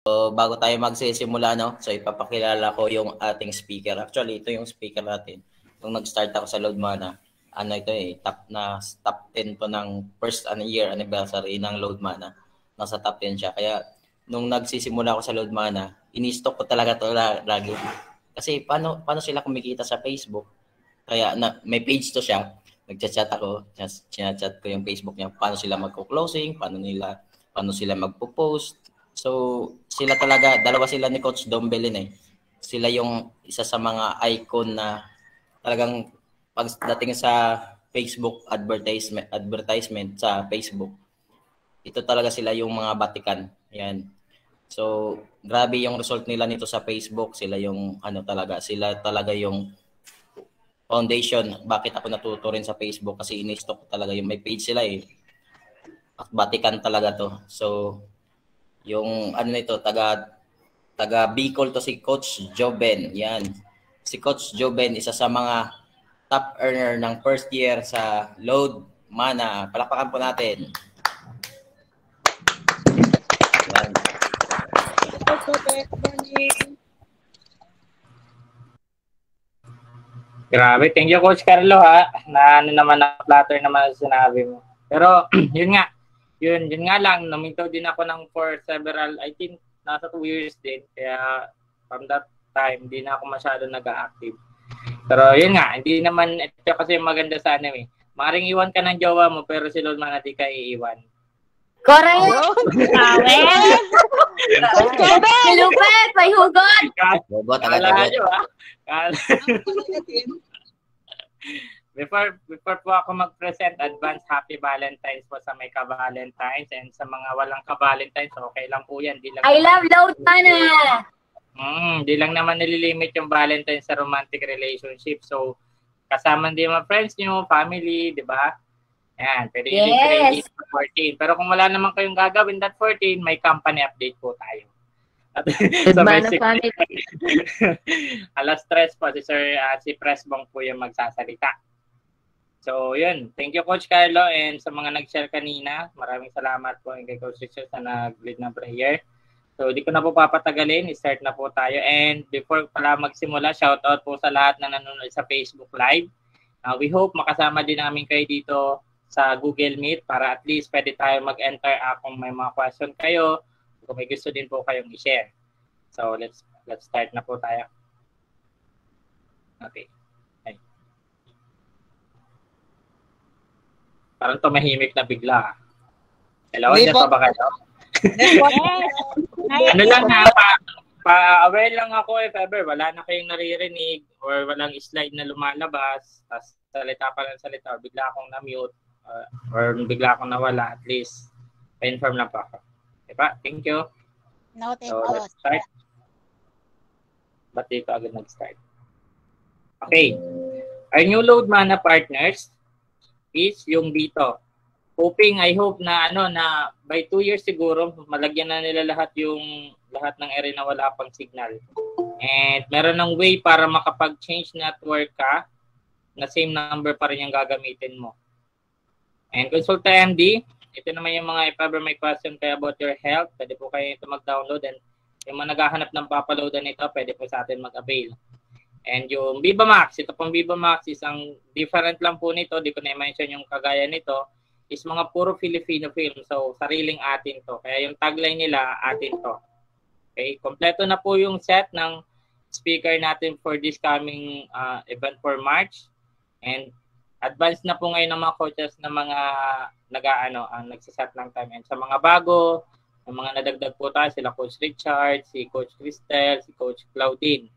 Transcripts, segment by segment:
So, bago tayo magsisimula, no? So, ipapakilala ko yung ating speaker. Actually, ito yung speaker natin. Nung nag-start ako sa Loadmana, ano ito eh, top na top 10 to ng first ano, year anniversary ng Loadmana. Nasa top 10 siya. Kaya, nung nagsisimula ako sa Loadmana, ini-stock ko talaga to lagi. Kasi paano paano sila kumikita sa Facebook? Kaya na, may page to siya. Nagchat-chat ako, chat ko yung Facebook niya, paano sila magko-closing, paano nila paano sila magpo-post, So, sila talaga, dalawa sila ni Coach Dombelin eh. Sila yung isa sa mga icon na talagang pagdating sa Facebook advertisement advertisement sa Facebook. Ito talaga sila yung mga batikan. Yan. So, grabe yung result nila nito sa Facebook. Sila yung ano talaga, sila talaga yung foundation. Bakit ako natuto rin sa Facebook kasi ini-stock talaga yung may page sila eh. At batikan talaga to. So, yung ano nito, taga taga Bicol to si Coach Joben. Yan. Si Coach Joben, isa sa mga top earner ng first year sa Load Mana. Palakpakan po natin. Yan. Grabe, thank you Coach Carlo ha. Na ano naman na flatter naman sinabi mo. Pero yun nga, yun, yun nga lang, naminto din ako ng for several, I think, nasa two years din. Kaya from that time, hindi na ako masyado nag-active. Pero yun nga, hindi naman, ito kasi maganda sa ano eh. Maring iwan ka ng jowa mo, pero si Lord man di ka iiwan. Correct! Awel! Lupet! May hugot! Hugot Kala agad nyo ah. Kala. Before before po ako mag-present, advance happy Valentine's po sa may ka-Valentine's and sa mga walang ka-Valentine's, okay lang po yan. Di lang I love load mana! Mm, di lang naman nililimit yung Valentine's sa romantic relationship. So, kasama din mga friends nyo, family, di ba? Yan, pwede Yes. sa 14. Pero kung wala naman kayong gagawin that 14, may company update po tayo. At sa family. Alas stress po, si Sir, ah, si Presbong po yung magsasalita. So, yun. Thank you, Coach Carlo. And sa mga nag-share kanina, maraming salamat po kay Coach Richard sa nag-lead ng prayer. So, di ko na po papatagalin. I-start na po tayo. And before pala magsimula, shout out po sa lahat na nanonood sa Facebook Live. Uh, we hope makasama din namin kayo dito sa Google Meet para at least pwede tayo mag-enter uh, kung may mga question kayo, kung may gusto din po kayong i-share. So, let's let's start na po tayo. Okay. Ay. Parang tumahimik na bigla. Hello, Hindi pa ba kayo? Yes. ano lang ha, pa, pa-aware lang ako if ever wala na kayong naririnig or walang slide na lumalabas, tapos salita pa lang salita or bigla akong na-mute uh, or bigla akong nawala, at least pa-inform lang pa ako. Diba? Thank you. Noted So, po. let's start. Ba't dito agad nag-start? Okay. Our new load mana partners is yung dito. Hoping, I hope na ano na by two years siguro malagyan na nila lahat yung lahat ng area na wala pang signal. And meron ng way para makapag-change network ka na same number pa rin yung gagamitin mo. And Consulta MD, ito naman yung mga if ever may question kayo about your health, pwede po kayo ito mag-download and yung mga naghahanap ng papaloadan nito, pwede po sa atin mag-avail. And yung Viva Max, ito pong Viva Max, isang different lang po nito, di ko na i-mention yung kagaya nito, is mga puro Filipino film. So, sariling atin to. Kaya yung tagline nila, atin to. Okay, kompleto na po yung set ng speaker natin for this coming uh, event for March. And advanced na po ngayon ng mga coaches na mga nag-ano, ang nagsiset ng time. And sa mga bago, yung mga nadagdag po tayo, sila Coach Richard, si Coach Cristel, si Coach Claudine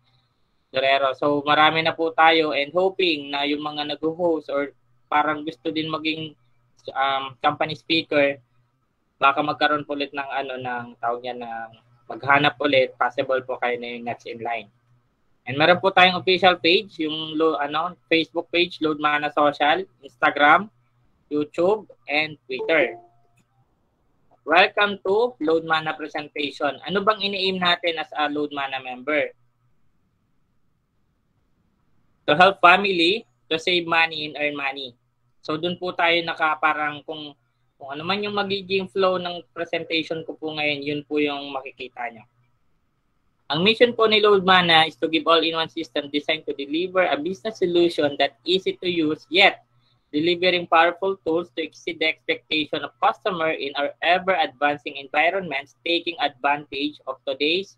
Guerrero. So marami na po tayo and hoping na yung mga nag-host or parang gusto din maging um, company speaker, baka magkaroon po ulit ng ano ng tawag niya ng maghanap ulit, possible po kayo na yung next in line. And meron po tayong official page, yung lo, ano, Facebook page, Load Mana Social, Instagram, YouTube, and Twitter. Welcome to Load Mana Presentation. Ano bang ini-aim natin as a Load Mana member? To help family to save money and earn money. So doon po tayo naka parang kung kung ano man yung magiging flow ng presentation ko po ngayon, yun po yung makikita nyo. Ang mission po ni Loadmana is to give all-in-one system designed to deliver a business solution that easy to use yet delivering powerful tools to exceed the expectation of customer in our ever-advancing environments, taking advantage of today's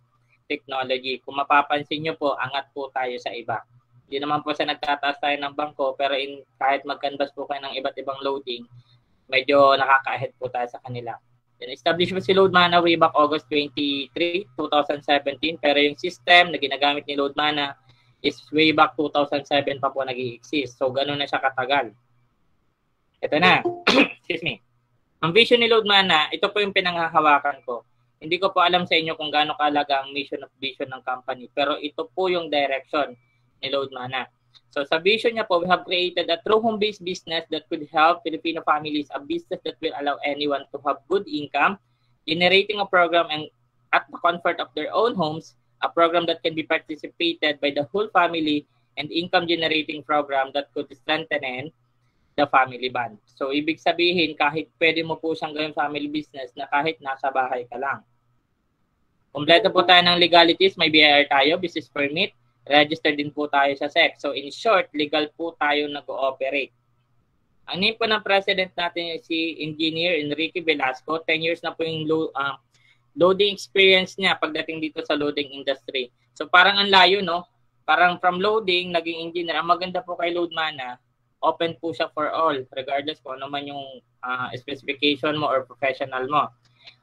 technology. Kung mapapansin nyo po, angat po tayo sa iba. Hindi naman po sa nagtataas tayo ng bangko, pero in, kahit mag-canvas po kayo ng iba't ibang loading, medyo nakaka-ahead po tayo sa kanila. Then, established po si Loadmana way back August 23, 2017, pero yung system na ginagamit ni Loadmana is way back 2007 pa po nag exist So, ganun na siya katagal. Ito na. Excuse me. Ang vision ni Loadmana, ito po yung pinanghahawakan ko. Hindi ko po alam sa inyo kung gaano kalaga ang mission of vision ng company, pero ito po yung direction ni Loadmana. So sa vision niya po, we have created a true home-based business that could help Filipino families, a business that will allow anyone to have good income, generating a program and at the comfort of their own homes, a program that can be participated by the whole family and income generating program that could strengthen the family bond. So ibig sabihin kahit pwede mo po siyang gawin family business na kahit nasa bahay ka lang. Kompleto po tayo ng legalities, may BIR tayo, business permit, register din po tayo sa SEC. So in short, legal po tayo nag-ooperate. Ang name po ng president natin si Engineer Enrique Velasco. 10 years na po yung lo, uh, loading experience niya pagdating dito sa loading industry. So parang ang layo, no? Parang from loading, naging engineer. Ang maganda po kay Loadmana, open po siya for all, regardless kung ano man yung uh, specification mo or professional mo.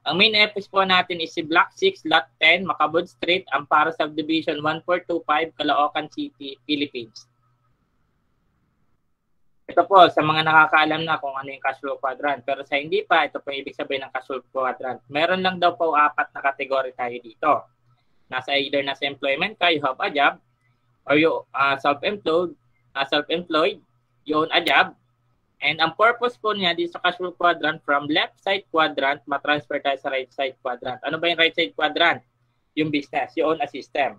Ang main office po natin is si Block 6, Lot 10, Macabud Street, Amparo Subdivision 1425, Caloocan City, Philippines. Ito po, sa mga nakakaalam na kung ano yung cash flow quadrant. Pero sa hindi pa, ito po yung ibig sabihin ng cash flow quadrant. Meron lang daw po apat na kategory tayo dito. Nasa either nasa employment ka, you have a job, or you uh, self-employed, uh, self-employed, you own a job, And ang purpose po niya dito sa cash flow quadrant, from left side quadrant, matransfer tayo sa right side quadrant. Ano ba yung right side quadrant? Yung business, you own a system.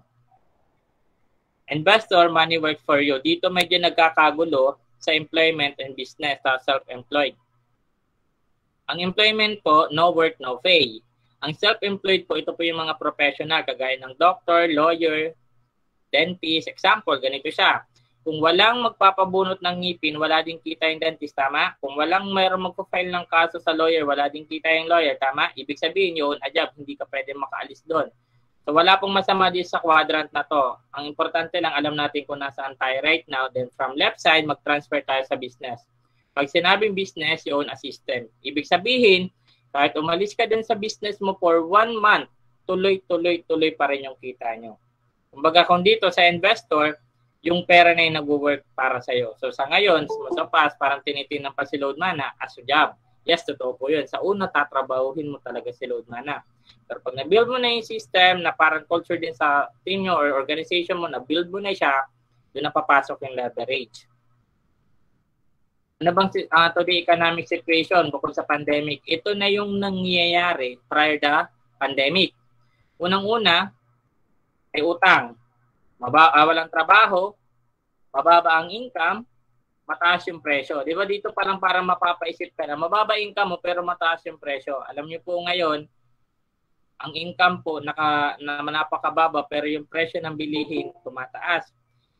Investor, money works for you. Dito medyo nagkakagulo sa employment and business, sa self-employed. Ang employment po, no work, no pay. Ang self-employed po, ito po yung mga professional, kagaya ng doctor, lawyer, dentist. Example, ganito siya kung walang magpapabunot ng ngipin, wala din kita yung dentist, tama? Kung walang mayroong magpo-file ng kaso sa lawyer, wala din kita yung lawyer, tama? Ibig sabihin yun, ajab, hindi ka pwede makaalis doon. So wala pong masama dito sa quadrant na to. Ang importante lang alam natin kung nasaan tayo right now. Then from left side, mag-transfer tayo sa business. Pag sinabing business, you own a. Ibig sabihin, kahit umalis ka din sa business mo for one month, tuloy-tuloy-tuloy pa rin yung kita nyo. Kumbaga kung dito sa investor, yung pera na yung nagwo-work para sa iyo. So sa ngayon, sa past, parang tinitingnan pa si load mana as a job. Yes, totoo po yun. Sa una, tatrabahuhin mo talaga si load mana. Pero pag na-build mo na yung system na parang culture din sa team nyo or organization mo, na-build mo na siya, doon na papasok yung leverage. Ano bang uh, today economic situation bukod sa pandemic? Ito na yung nangyayari prior to pandemic. Unang-una, ay utang maba, uh, trabaho, mababa ang income, mataas yung presyo. Di ba dito parang parang mapapaisip ka na mababa income mo pero mataas yung presyo. Alam niyo po ngayon, ang income po naka, na napakababa pero yung presyo ng bilihin tumataas.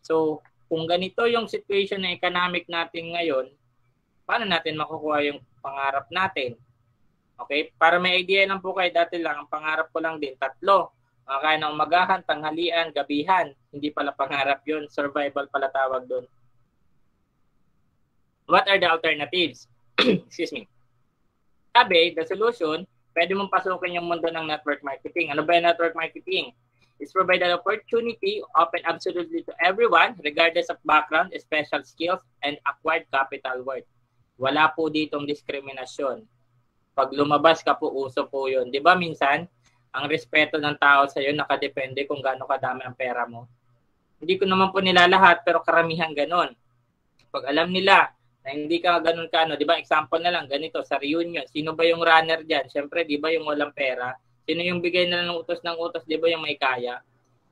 So, kung ganito yung situation na economic natin ngayon, paano natin makukuha yung pangarap natin? Okay? Para may idea lang po kayo, dati lang, ang pangarap ko lang din, tatlo Makain ng umagahan, tanghalian, gabihan. Hindi pala pangarap yun. Survival pala tawag doon. What are the alternatives? Excuse me. Sabi, the solution, pwede mong pasukin yung mundo ng network marketing. Ano ba yung network marketing? It's provide an opportunity open absolutely to everyone regardless of background, special skills, and acquired capital worth. Wala po ditong diskriminasyon. Pag lumabas ka po, uso po yun. Di ba minsan, ang respeto ng tao sa iyo nakadepende kung gaano kadami ang pera mo. Hindi ko naman po nila lahat pero karamihan ganon. Pag alam nila na hindi ka ganun ka, ano, di ba, example na lang, ganito, sa reunion, sino ba yung runner dyan? Siyempre, di ba yung walang pera? Sino yung bigay na ng utos ng utos, di ba yung may kaya?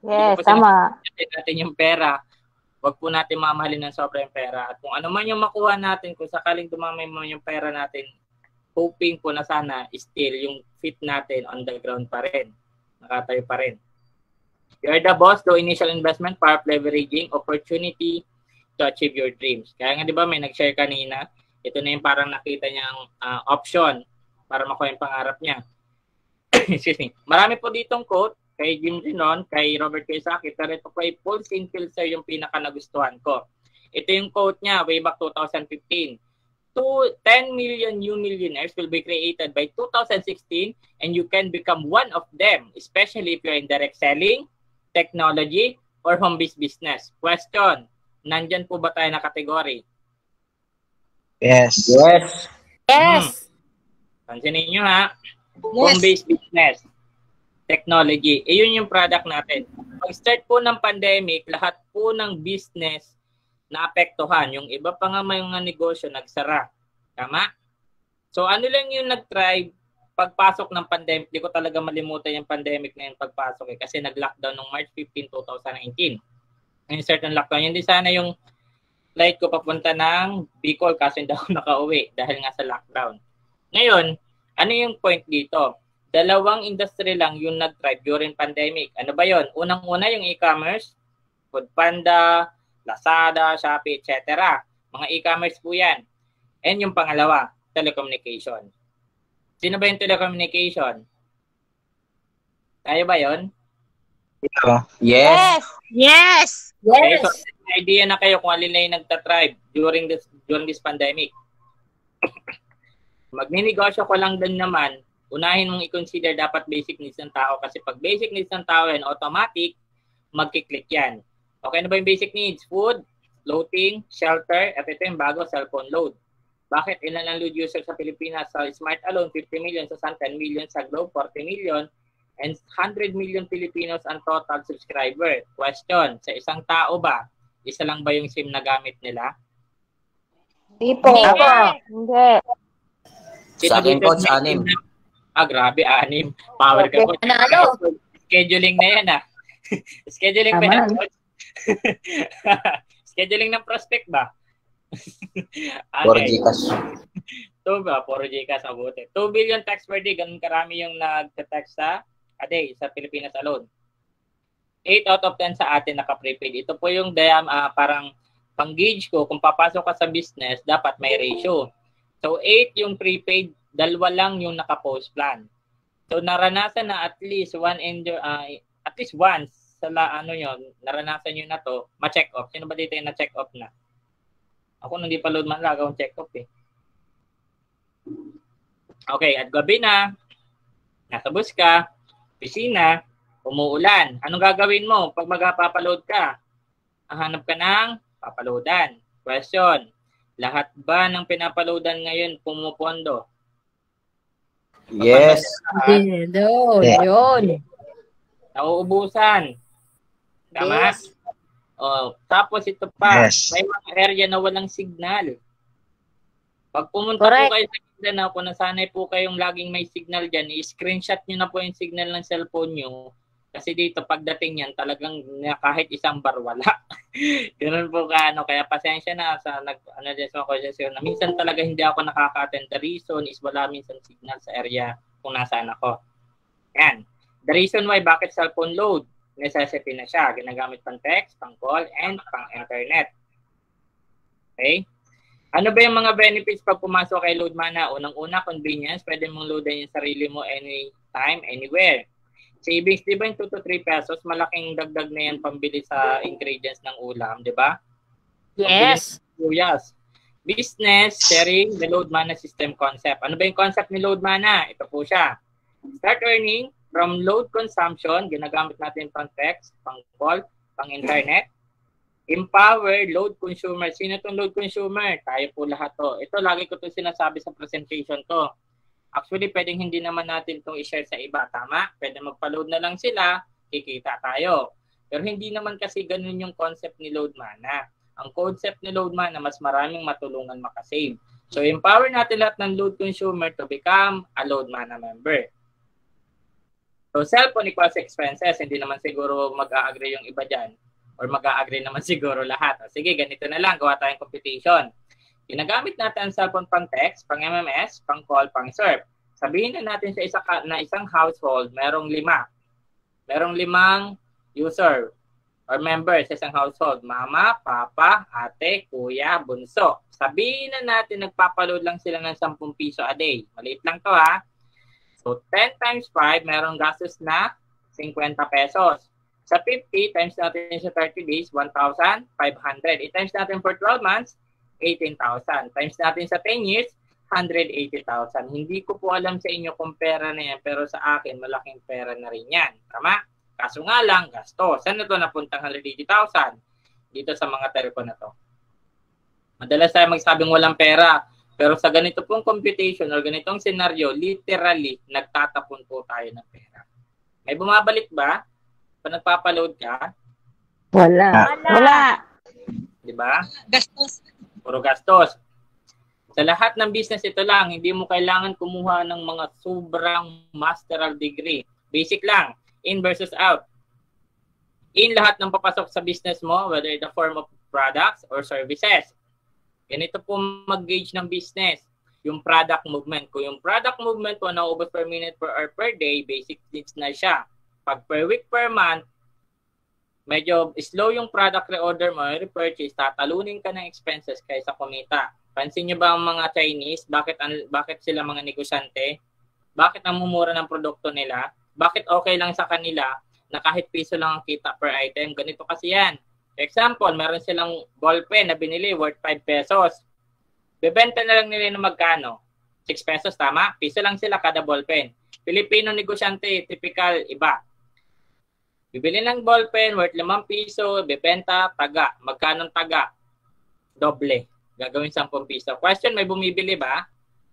Yes, tama. natin yung pera, wag po natin mamahalin ng sobra yung pera. At kung ano man yung makuha natin, kung sakaling dumamay mo yung pera natin, hoping po na sana still yung fit natin on the ground pa rin. Nakatayo pa rin. You are the boss, low initial investment, power leveraging, opportunity to achieve your dreams. Kaya nga di ba may nag-share kanina, ito na yung parang nakita niyang uh, option para makuha yung pangarap niya. Excuse me. Marami po ditong quote kay Jim Zinon, kay Robert Kiyosaki, pero ito kay Paul Sinfilzer yung pinaka nagustuhan ko. Ito yung quote niya way back 2015 two, 10 million new millionaires will be created by 2016 and you can become one of them, especially if you're in direct selling, technology, or home-based business. Question, nandyan po ba tayo na category? Yes. Yes. Yes. Hmm. Pansinin nyo ha. Home-based business. Technology. E yun yung product natin. Pag-start po ng pandemic, lahat po ng business naapektuhan. Yung iba pa nga may mga negosyo nagsara. Tama? So ano lang yung nag-try pagpasok ng pandemic, di ko talaga malimutan yung pandemic na yung pagpasok eh, kasi nag-lockdown noong March 15, 2019. Yung certain lockdown. Hindi sana yung flight ko papunta ng Bicol kasi hindi ako nakauwi dahil nga sa lockdown. Ngayon, ano yung point dito? Dalawang industry lang yung nag-thrive during pandemic. Ano ba yon? Unang-una yung e-commerce, Foodpanda, Lazada, Shopee, etc. Mga e-commerce po yan. And yung pangalawa, telecommunication. Sino ba yung telecommunication? Tayo ba yon? Yes. Yes. Okay, so idea na kayo kung alin na yung nagtatribe during this during this pandemic. Magninegosyo ko lang din naman, unahin mong i-consider dapat basic needs ng tao kasi pag basic needs ng tao yan, automatic, magkiklik yan. Okay na ba yung basic needs? Food, clothing, shelter, at ito yung bago, cellphone load. Bakit ilan ang load user sa Pilipinas? Sa Smart alone, 50 million. Sa Sun, 10 million. Sa Globe, 40 million. And 100 million Filipinos ang total subscriber. Question, sa isang tao ba, isa lang ba yung SIM na gamit nila? Hindi po. Hindi. Sa akin, coach, anim. Ah, grabe, anim. Power ka po. Panalo. Scheduling na yan, ah. Scheduling yan, coach? Scheduling ng prospect ba? okay. For Gcash. So ba, for Gcash mabuti. 2 billion text per day, ganun karami yung nag-text sa a day sa Pilipinas alone. 8 out of 10 sa atin naka-prepaid. Ito po yung diam, uh, parang pang-gauge ko. Kung papasok ka sa business, dapat may ratio. So 8 yung prepaid, dalawa lang yung naka-post plan. So naranasan na at least one ender, uh, at least once sa la, ano yon naranasan nyo na to, ma-check off. Sino ba dito yung na-check off na? Ako nung di pa load man lang, akong check off eh. Okay, at gabi na, nasa bus ka, pisina, umuulan. Anong gagawin mo pag magpapaload ka? Hanap ka ng papaloadan. Question, lahat ba ng pinapaloadan ngayon pumupondo? Yes. Doon, yun. Nauubusan. Tama? Yes. Oh, tapos ito pa, yes. may mga area na walang signal. Pag pumunta Correct. po kayo sa Mindanao, kung nasanay po kayong laging may signal dyan, i-screenshot nyo na po yung signal ng cellphone nyo. Kasi dito, pagdating yan, talagang kahit isang bar wala. Ganun po ka, ano, kaya pasensya na sa nag, ano din sa question na minsan talaga hindi ako nakaka-attend. The reason is wala minsan signal sa area kung nasaan ako. Yan. The reason why bakit cellphone load necessity na siya. Ginagamit pang text, pang call, and pang internet. Okay? Ano ba yung mga benefits pag pumasok kay Loadmana? Unang-una, convenience. Pwede mong loadan yung sarili mo anytime, anywhere. Savings, di ba yung 2 to 3 pesos, malaking dagdag na yan pambili sa ingredients ng ulam, di ba? Yes. Yes. Business, sharing, the Loadmana system concept. Ano ba yung concept ni Loadmana? Ito po siya. Start earning, From load consumption, ginagamit natin pang text, pang call, pang internet. Empower load consumer. Sino itong load consumer? Tayo po lahat to. Ito lagi ko to sinasabi sa presentation ko. Actually, pwedeng hindi naman natin itong i-share sa iba. Tama? Pwede magpa-load na lang sila, kikita tayo. Pero hindi naman kasi ganun yung concept ni Load Mana. Ang concept ni Load Mana, mas maraming matulungan makasave. So, empower natin lahat ng load consumer to become a Load Mana member. So cellphone equals expenses, hindi naman siguro mag-a-agree yung iba dyan or mag-a-agree naman siguro lahat. O, sige, ganito na lang, gawa tayong competition. Ginagamit natin ang cellphone pang text, pang MMS, pang call, pang surf. Sabihin na natin sa isa na isang household, merong lima. Merong limang user or members sa isang household. Mama, papa, ate, kuya, bunso. Sabihin na natin nagpapaload lang sila ng 10 piso a day. Maliit lang to ha. So 10 times 5, merong gastos na 50 pesos. Sa 50, times natin sa 30 days, 1,500. I-times natin for 12 months, 18,000. Times natin sa 10 years, 180,000. Hindi ko po alam sa inyo kung pera na yan, pero sa akin, malaking pera na rin yan. Tama? Kaso nga lang, gasto. Saan na ito napuntang 180,000? Dito sa mga telco na to. Madalas tayo magsabing walang pera. Pero sa ganito pong computation or ganitong senaryo, literally, nagtatapon po tayo ng pera. May bumabalik ba? Pa nagpapaload ka? Wala. Wala. Di ba? Gastos. Puro gastos. Sa lahat ng business ito lang, hindi mo kailangan kumuha ng mga sobrang masteral degree. Basic lang in versus out. In lahat ng papasok sa business mo, whether in the form of products or services. Ganito po mag-gauge ng business. Yung product movement. Kung yung product movement mo naubos per minute per hour per day, basic needs na siya. Pag per week per month, medyo slow yung product reorder mo, repurchase, tatalunin ka ng expenses kaysa kumita. Pansin nyo ba ang mga Chinese? Bakit, bakit sila mga negosyante? Bakit ang mumura ng produkto nila? bakit okay lang sa kanila na kahit piso lang ang kita per item? Ganito kasi yan. Example, meron silang ballpen na binili worth 5 pesos. Bebenta na lang nila ng magkano? 6 pesos, tama? Piso lang sila kada ballpen. Pilipino negosyante, typical, iba. Bibili ng ballpen worth 5 piso, bebenta, taga. Magkano taga? Doble. Gagawin 10 piso. Question, may bumibili ba?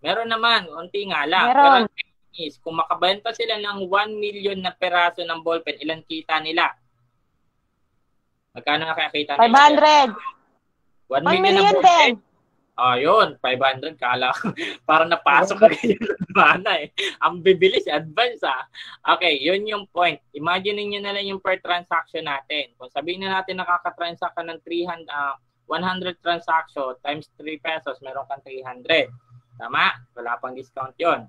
Meron naman, unti nga lang. Meron. Pero is kung makabenta sila ng 1 million na peraso ng ballpen, ilan kita nila? Magkano nakakita nila? 500. 1 1 million, million na din. Ah, yun, 500 kala. para napasok na yung mana eh. Ang bibilis, advance ah. Okay, yun yung point. Imagine niyo na lang yung per transaction natin. Kung sabihin na natin nakaka-transact ka ng 300, uh, 100 transaction times 3 pesos, meron kang 300. Tama? Wala pang discount yon.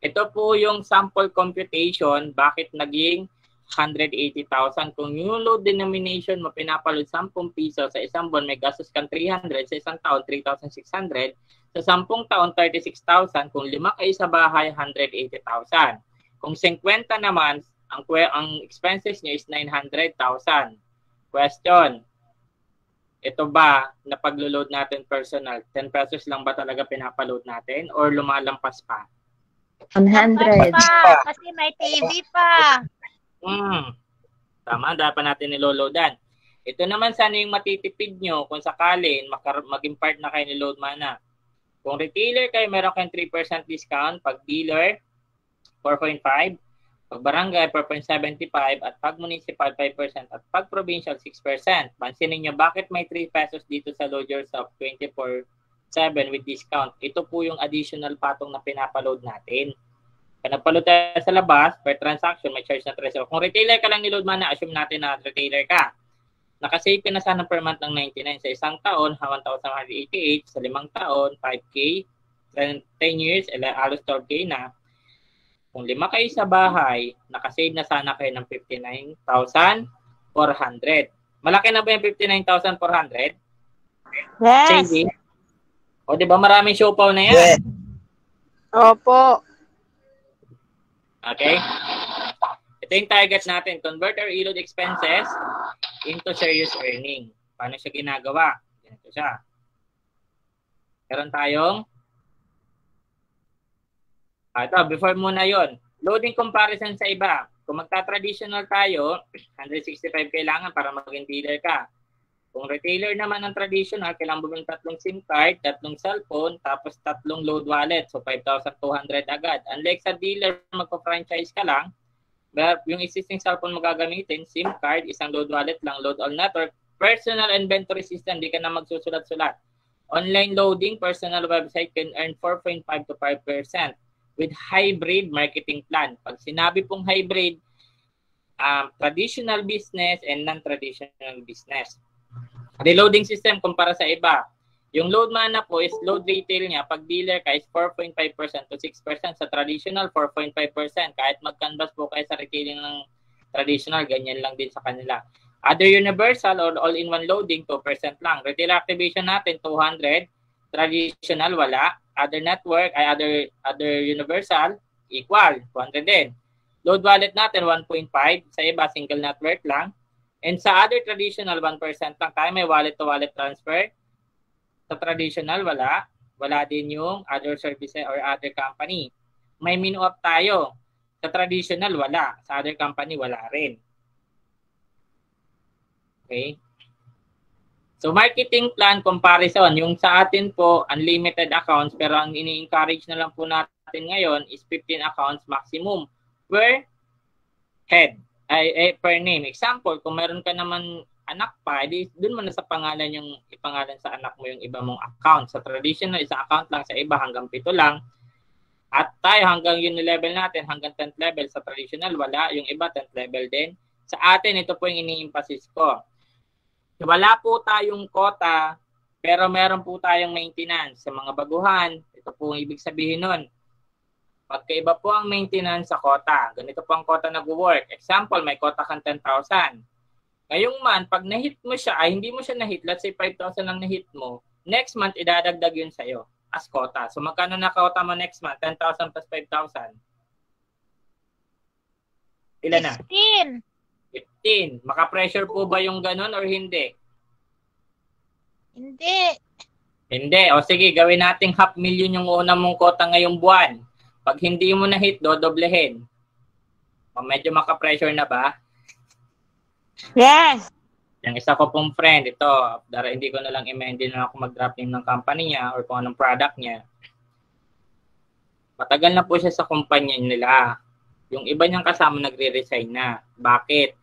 Ito po yung sample computation, bakit naging 180,000. Kung yung load denomination mo pinapaload 10 piso sa isang buwan, may gastos kang 300, sa isang taon 3,600, sa 10 taon 36,000, kung lima kayo sa bahay 180,000. Kung 50 naman, ang ang expenses niyo is 900,000. Question. Ito ba na paglo-load natin personal, 10 pesos lang ba talaga pinapaload natin or lumalampas pa? 100. Pa, kasi may TV pa. Hmm. Tama, dapat natin niloloadan. Ito naman sana yung matitipid nyo kung sakalin maging part na kayo ni Load Mana. Kung retailer kayo, meron kayong 3% discount. Pag dealer, 4.5. Pag barangay, 4.75. At pag municipal, 5%. At pag provincial, 6%. Pansinin nyo, bakit may 3 pesos dito sa Load Yourself 24 7 with discount. Ito po yung additional patong na pinapaload natin. Kaya nagpaload tayo sa labas, per transaction, may charge na 3. Kung retailer ka lang ni load man na, assume natin na retailer ka. Nakasave ka na sana per month ng 99 sa isang taon, 1,188. Sa limang taon, 5K. 10 years, alos 12K na. Kung lima kayo sa bahay, nakasave na sana kayo ng 59,400. Malaki na ba yung 59,400? Yes. Changing? O, di ba maraming siopaw na yan? Yeah. Opo. Okay? Ito yung target natin. Convert our e expenses into serious earning. Paano siya ginagawa? Ganito siya. Meron tayong ah, ito, before muna yon Loading comparison sa iba. Kung magta-traditional tayo, 165 kailangan para maging dealer ka. Kung retailer naman ng traditional, kailangan bumili tatlong SIM card, tatlong cellphone, tapos tatlong load wallet. So 5,200 agad. Unlike sa dealer, magpa-franchise ka lang, yung existing cellphone mo gagamitin, SIM card, isang load wallet lang, load all network, personal inventory system, di ka na magsusulat-sulat. Online loading, personal website can earn 4.5 to 5% with hybrid marketing plan. Pag sinabi pong hybrid, um, traditional business and non-traditional business. Reloading system kumpara sa iba. Yung load mana po is load retail niya. Pag dealer ka is 4.5% to 6%. Sa traditional, 4.5%. Kahit mag-canvas po kayo sa retailing ng traditional, ganyan lang din sa kanila. Other universal or all-in-one loading, 2% lang. Retail activation natin, 200. Traditional, wala. Other network, ay other, other universal, equal, 200 din. Load wallet natin, 1.5. Sa iba, single network lang. And sa other traditional, 1% lang tayo. May wallet-to-wallet transfer. Sa traditional, wala. Wala din yung other services or other company. May minu-up tayo. Sa traditional, wala. Sa other company, wala rin. Okay? So marketing plan comparison, yung sa atin po unlimited accounts pero ang ini-encourage na lang po natin ngayon is 15 accounts maximum per head ay, ay per name. Example, kung meron ka naman anak pa, edi doon mo na sa pangalan yung ipangalan sa anak mo yung iba mong account. Sa traditional, isang account lang, sa iba hanggang pito lang. At tayo hanggang yun level natin, hanggang 10th level. Sa traditional, wala. Yung iba, 10th level din. Sa atin, ito po yung ini-emphasis ko. Wala po tayong quota, pero meron po tayong maintenance. Sa mga baguhan, ito po ang ibig sabihin nun. Pagkaiba po ang maintenance sa quota. Ganito po ang quota nag-work. Example, may quota kang 10,000. Ngayong month, pag na-hit mo siya, ay hindi mo siya na-hit, let's say 5,000 lang na-hit mo, next month, idadagdag yun sa'yo as quota. So magkano na quota mo next month? 10,000 plus 5,000. Ilan na? 15. 15. Maka-pressure po ba yung ganun or hindi? Hindi. Hindi. O sige, gawin nating half million yung una mong quota ngayong buwan. Pag hindi mo na hit, dodoblehin. O medyo maka-pressure na ba? Yes. Yung isa ko pong friend, ito, dara hindi ko na lang i-amend na ako mag-drop name ng company niya or kung anong product niya. Matagal na po siya sa kumpanya nila. Yung iba niyang kasama nagre-resign na. Bakit?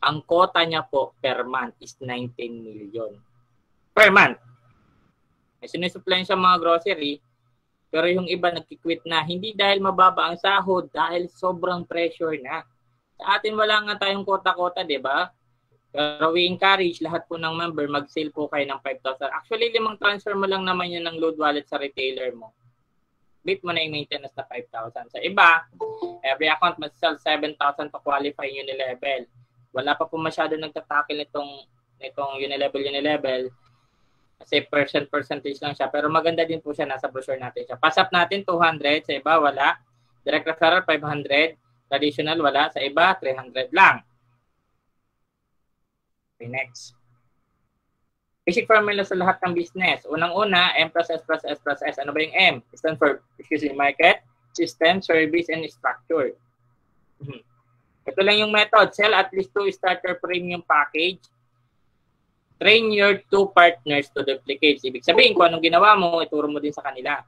Ang quota niya po per month is 19 million. Per month. May sinusupply siya mga grocery, pero yung iba nagki-quit na. Hindi dahil mababa ang sahod, dahil sobrang pressure na. Sa atin wala nga tayong quota-quota, di ba? Pero we encourage lahat po ng member mag-sale po kayo ng 5,000. Actually, limang transfer mo lang naman yun ng load wallet sa retailer mo. Bit mo na yung maintenance na 5,000. Sa iba, every account must sell 7,000 to qualify yung level. Wala pa po masyado nagtatakil nitong nitong unilevel unilevel kasi percent percentage lang siya pero maganda din po siya nasa brochure natin siya. Pass up natin 200 sa iba wala. Direct referral 500, traditional wala, sa iba 300 lang. Okay, next. Basic formula sa lahat ng business. Unang-una, M plus S plus S plus S. Ano ba yung M? Stand for, excuse me, market, system, service, and structure. Mhm. Ito lang yung method. Sell at least two starter premium package. Train your two partners to duplicate. Ibig sabihin, kung anong ginawa mo, ituro mo din sa kanila.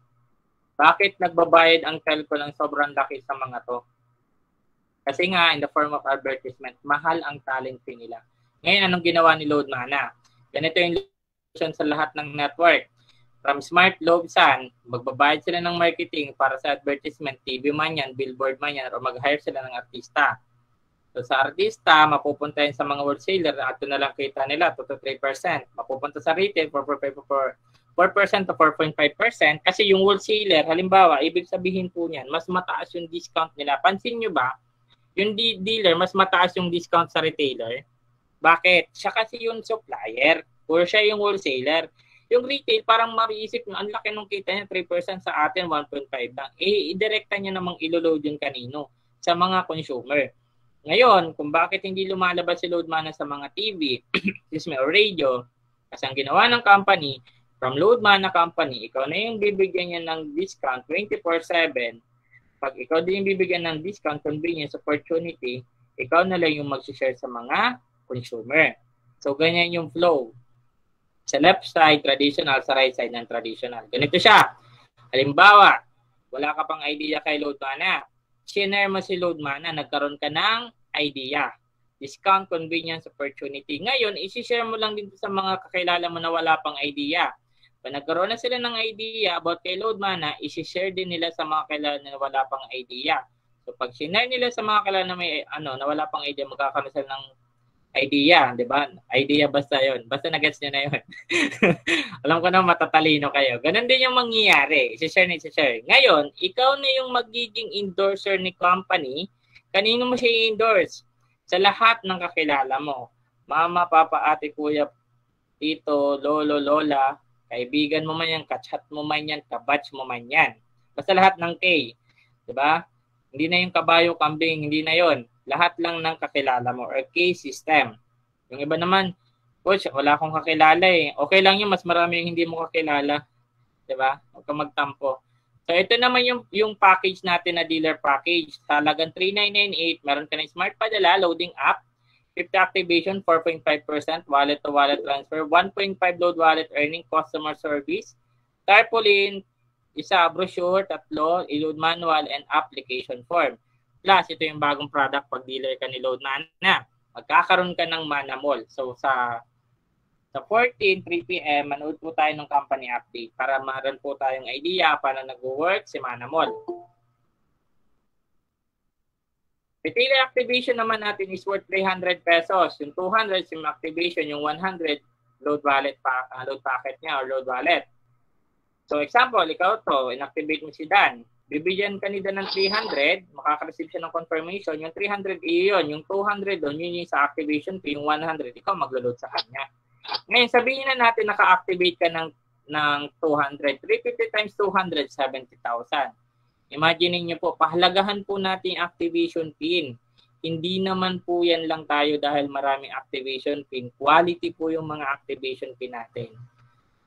Bakit nagbabayad ang telco ng sobrang laki sa mga to? Kasi nga, in the form of advertisement, mahal ang talent nila. Ngayon, anong ginawa ni Load Mana? Ganito yung solution sa lahat ng network. From Smart Lobsan, magbabayad sila ng marketing para sa advertisement, TV man yan, billboard man yan, o mag-hire sila ng artista. So sa artista, mapupunta yun sa mga wholesaler, at na lang kita nila, 2 to 3%. Mapupunta sa retail, 4% to 4.5%. Kasi yung wholesaler, halimbawa, ibig sabihin po niyan, mas mataas yung discount nila. Pansin nyo ba, yung dealer, mas mataas yung discount sa retailer bakit? Siya kasi yung supplier or siya yung wholesaler. Yung retail, parang mariisip nyo, ang laki nung kita niya, 3% sa atin, 1.5 lang. Eh, idirekta niya namang iloload yung kanino sa mga consumer. Ngayon, kung bakit hindi lumalabas si load mana sa mga TV, excuse me, radio, kasi ang ginawa ng company, from load mana company, ikaw na yung bibigyan niya ng discount 24-7. Pag ikaw din yung bibigyan ng discount, convenience, opportunity, ikaw na lang yung mag-share sa mga consumer. So, ganyan yung flow. Sa left side, traditional. Sa right side ng traditional. Ganito siya. Halimbawa, wala ka pang idea kay load mana. Share mo si load mana, nagkaroon ka ng idea. Discount, convenience, opportunity. Ngayon, isi-share mo lang din sa mga kakilala mo na wala pang idea. Pag nagkaroon na sila ng idea about kay load mana, isi-share din nila sa mga kakilala na wala pang idea. So pag sinare nila sa mga kakilala na may ano, na wala pang idea, magkakaroon sila ng idea, di ba? Idea basta yon Basta nag-gets nyo na yun. Alam ko na matatalino kayo. Ganon din yung mangyayari. I-share na i-share. Ngayon, ikaw na yung magiging endorser ni company. Kanino mo siya i-endorse? sa lahat ng kakilala mo. Mama, papa, ate, kuya, tito, lolo, lola, kaibigan mo man yan, kachat mo man yan, kabatch mo man yan. Basta lahat ng K. Di ba? Hindi na yung kabayo, kambing, hindi na yon. Lahat lang ng kakilala mo or K system. Yung iba naman, coach, wala akong kakilala eh. Okay lang yun, mas marami yung hindi mo kakilala. Di ba? Huwag kang magtampo. So ito naman yung yung package natin na dealer package. Talagang 3998, meron ka ng smart padala, loading app, 50 activation, 4.5% wallet to wallet transfer, 1.5 load wallet earning, customer service, tarpaulin, isa brochure, tatlo, i-load manual and application form. Plus, ito yung bagong product pag dealer ka ni load na na. Magkakaroon ka ng Manamol. So sa sa 14, 3 p.m., manood po tayo ng company update para maran po tayong idea para nag-work si Manamol. Retailer activation naman natin is worth 300 pesos. Yung 200 SIM activation, yung 100 load wallet pa, uh, load packet niya or load wallet. So example, ikaw to, inactivate mo si Dan. Bibigyan ka ni Dan ng 300, makaka-receive siya ng confirmation. Yung 300 iyon, yung 200 doon, yun yung sa activation fee, yung 100, ikaw maglo-load sa kanya. Ngayon, sabihin na natin naka-activate ka ng, ng 200. 350 times 200, 70,000. Imagine niyo po, pahalagahan po natin activation pin. Hindi naman po yan lang tayo dahil maraming activation pin. Quality po yung mga activation pin natin.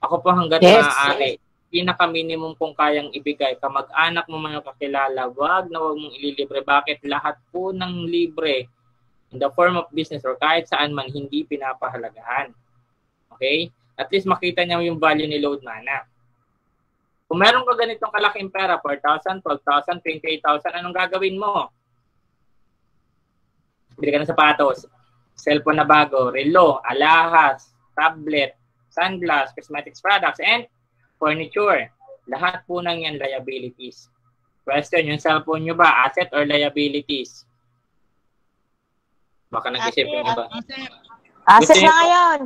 Ako po hanggat yes. maaari, pinaka-minimum kung kayang ibigay. Kamag-anak mo mga kakilala, wag na wag mong ililibre. Bakit lahat po ng libre in the form of business or kahit saan man hindi pinapahalagahan. Okay? At least makita niya yung value ni load mana. Kung meron ka ganitong kalaking pera, 4,000, 12,000, 28,000, anong gagawin mo? Bili ka ng sapatos, cellphone na bago, relo, alahas, tablet, sunglass, cosmetics products, and furniture. Lahat po ng yan liabilities. Question, yung cellphone nyo ba, asset or liabilities? Baka nag-isip yung iba. Asset na ngayon.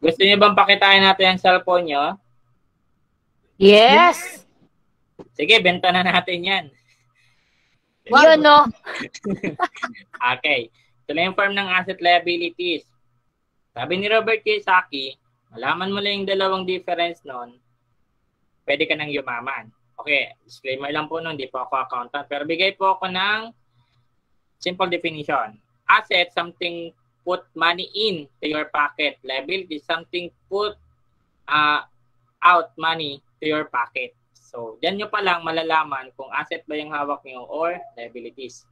Gusto niyo bang pakitain natin ang cellphone niyo? Yes! Sige, benta na natin yan. Yun, no? okay. Ito lang yung form ng asset liabilities. Sabi ni Robert Kiyosaki, malaman mo lang yung dalawang difference nun, pwede ka nang yumaman. Okay, disclaimer lang po nun, hindi po ako accountant. Pero bigay po ako ng simple definition. Asset, something put money in to your pocket. Liability, something put uh, out money to your pocket. So, dyan nyo pa lang malalaman kung asset ba yung hawak nyo or liabilities.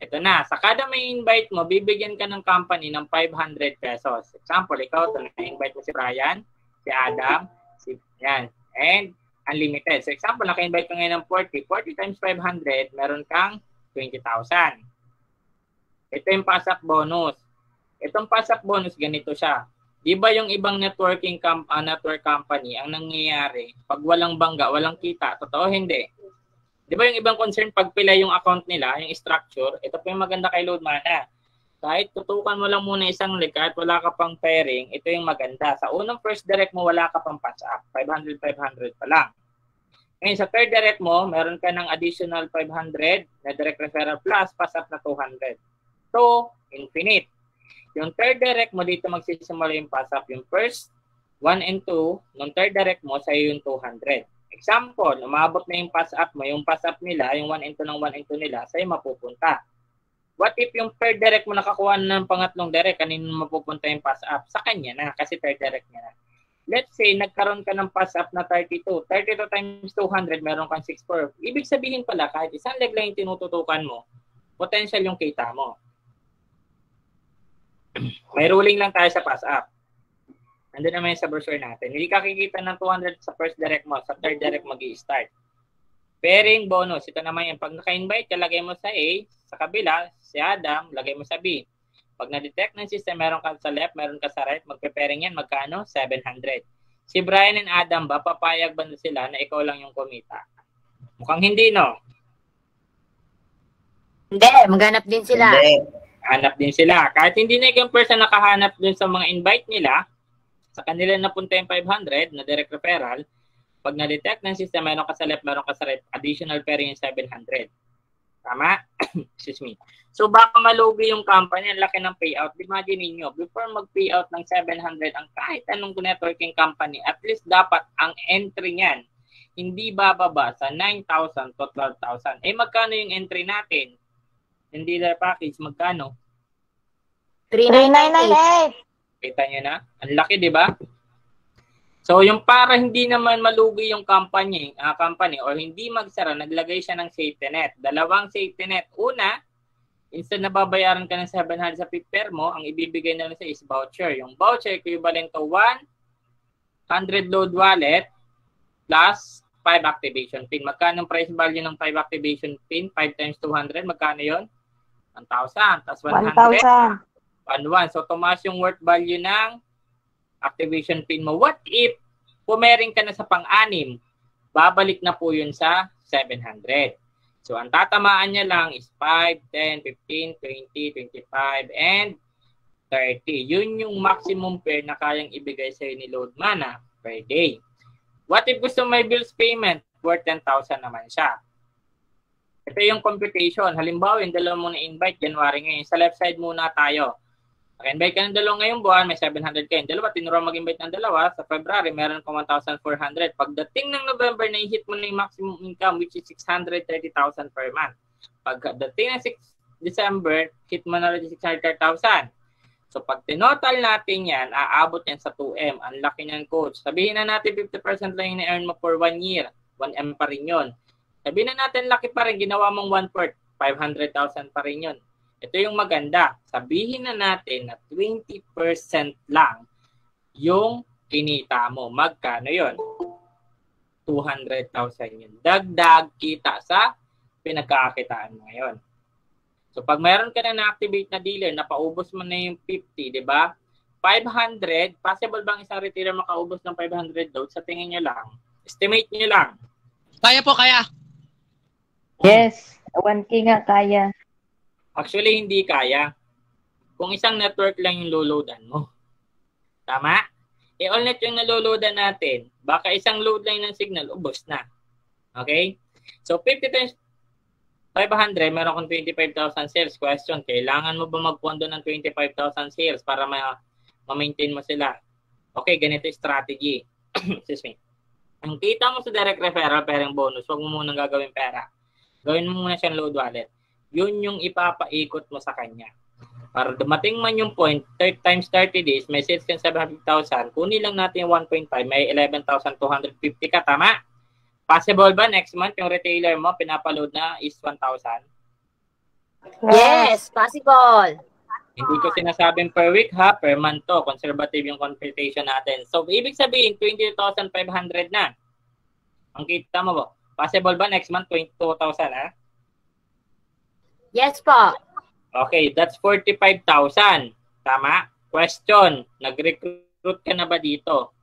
Ito na, sa kada may invite mo, bibigyan ka ng company ng 500 pesos. Example, ikaw, ito na-invite mo si Brian, si Adam, si, yan, and unlimited. So, example, naka-invite ka ngayon ng 40. 40 times 500, meron kang 20,000. Ito yung pasak bonus. Itong pasak bonus, ganito siya. Di ba yung ibang networking com- uh, network company, ang nangyayari, pag walang bangga, walang kita, totoo hindi. Di ba yung ibang concern pag pila yung account nila, yung structure, ito po yung maganda kay Load Mana. Kahit tutukan mo lang muna isang link, kahit wala ka pang pairing, ito yung maganda. Sa unang first direct mo, wala ka pang patch up. 500-500 pa lang. Ngayon, sa third direct mo, meron ka ng additional 500 na direct referral plus, pass up na 200. So, infinite. Yung third direct mo dito magsisimula yung pass up. Yung first 1 and 2, nung third direct mo, sa'yo yung 200. Example, umabot na yung pass up mo, yung pass up nila, yung 1 and 2 ng 1 and 2 nila, sa'yo mapupunta. What if yung third direct mo nakakuha ng pangatlong direct, kanino mapupunta yung pass up? Sa kanya na, kasi third direct niya na. Let's say, nagkaroon ka ng pass up na 32. 32 times 200, meron kang 6 Ibig sabihin pala, kahit isang leg lang yung tinututukan mo, potential yung kita mo. May ruling lang tayo sa pass up. Nandun naman sa brochure natin. Hindi ka kikita ng 200 sa first direct mo, sa third direct mag start Pairing bonus. Ito naman yan. Pag naka-invite ka, lagay mo sa A. Sa kabila, si Adam, lagay mo sa B. Pag na-detect ng system, meron ka sa left, meron ka sa right, magpe-pairing yan, magkano? 700. Si Brian and Adam ba, papayag ba sila na ikaw lang yung kumita? Mukhang hindi, no? Hindi, maghanap din sila. Hindi hanap din sila. Kahit hindi na yung person nakahanap dun sa mga invite nila, sa kanila napunta yung 500 na direct referral, pag na-detect ng system, meron ka sa left, meron ka sa right, additional pairing yung 700. Tama? Excuse me. So baka malugi yung company, ang laki ng payout. Imagine niyo, before mag-payout ng 700 ang kahit anong networking company, at least dapat ang entry niyan hindi bababa sa 9,000 to 12,000. Eh magkano yung entry natin? Yung dealer package, magkano? 3998. Kita nyo na? Ang laki, di ba? So, yung para hindi naman malugi yung company, uh, company or hindi magsara, naglagay siya ng safety net. Dalawang safety net. Una, instead na babayaran ka ng 700 sa prepare mo, ang ibibigay na lang sa is voucher. Yung voucher equivalent to 100 load wallet plus 5 activation pin. Magkano ang price value ng 5 activation pin? 5 times 200, magkano yon? 1,000. Tapos 100. 1,000. 1,1. So, tumaas yung worth value ng activation pin mo. What if pumering ka na sa pang-anim? Babalik na po yun sa 700. So, ang tatamaan niya lang is 5, 10, 15, 20, 25, and 30. Yun yung maximum pair na kayang ibigay sa'yo ni Load Mana per day. What if gusto may bills payment? Worth 10,000 naman siya. Ito yung computation. Halimbawa, yung dalawa mo na invite, January ngayon. Sa left side muna tayo. Naka-invite ka ng dalawa ngayong buwan, may 700 ka. Yung dalawa, tinuro mag-invite ng dalawa. Sa February, meron ka 1,400. Pagdating ng November, na-hit mo na yung maximum income, which is 630,000 per month. Pagdating ng 6 December, hit mo na rin 630,000. So pag tinotal natin yan, aabot yan sa 2M. Ang laki niyan, coach. Sabihin na natin 50% lang yung na-earn mo for 1 year. 1M pa rin yun. Sabihin na natin, laki pa rin. Ginawa mong 1 fourth. 500,000 pa rin yun. Ito yung maganda. Sabihin na natin na 20% lang yung kinita mo. Magkano yon 200,000 yun. Dagdag kita sa pinagkakakitaan mo ngayon. So pag mayroon ka na na-activate na dealer, napaubos mo na yung 50, di ba? 500, possible bang isang retailer makaubos ng 500 load? Sa tingin nyo lang. Estimate nyo lang. Kaya po, kaya. Yes. 1K nga kaya. Actually, hindi kaya. Kung isang network lang yung loloadan mo. Tama? E all net yung naloloadan natin, baka isang load lang ng signal, ubos na. Okay? So, 50 times 500, meron kang 25,000 sales. Question, kailangan mo ba magpondo ng 25,000 sales para ma- ma-maintain mo sila? Okay, ganito yung strategy. Excuse me. Ang kita mo sa direct referral, perang bonus, huwag mo munang gagawin pera. Gawin mo muna siyang load wallet yun yung ipapaikot mo sa kanya. Para dumating man yung point, 30 times 30 days, may sales ka 750,000, kunin lang natin yung 1.5, may 11,250 ka, tama? Possible ba next month yung retailer mo pinapaload na is 1,000? Yes, possible. Hindi ko sinasabing per week ha, per month to. Conservative yung computation natin. So, ibig sabihin, 20,500 na. Ang kita mo ba? Possible ba next month, 22,000 ha? Yes po. Okay, that's 45,000. Tama? Question, nag-recruit ka na ba dito?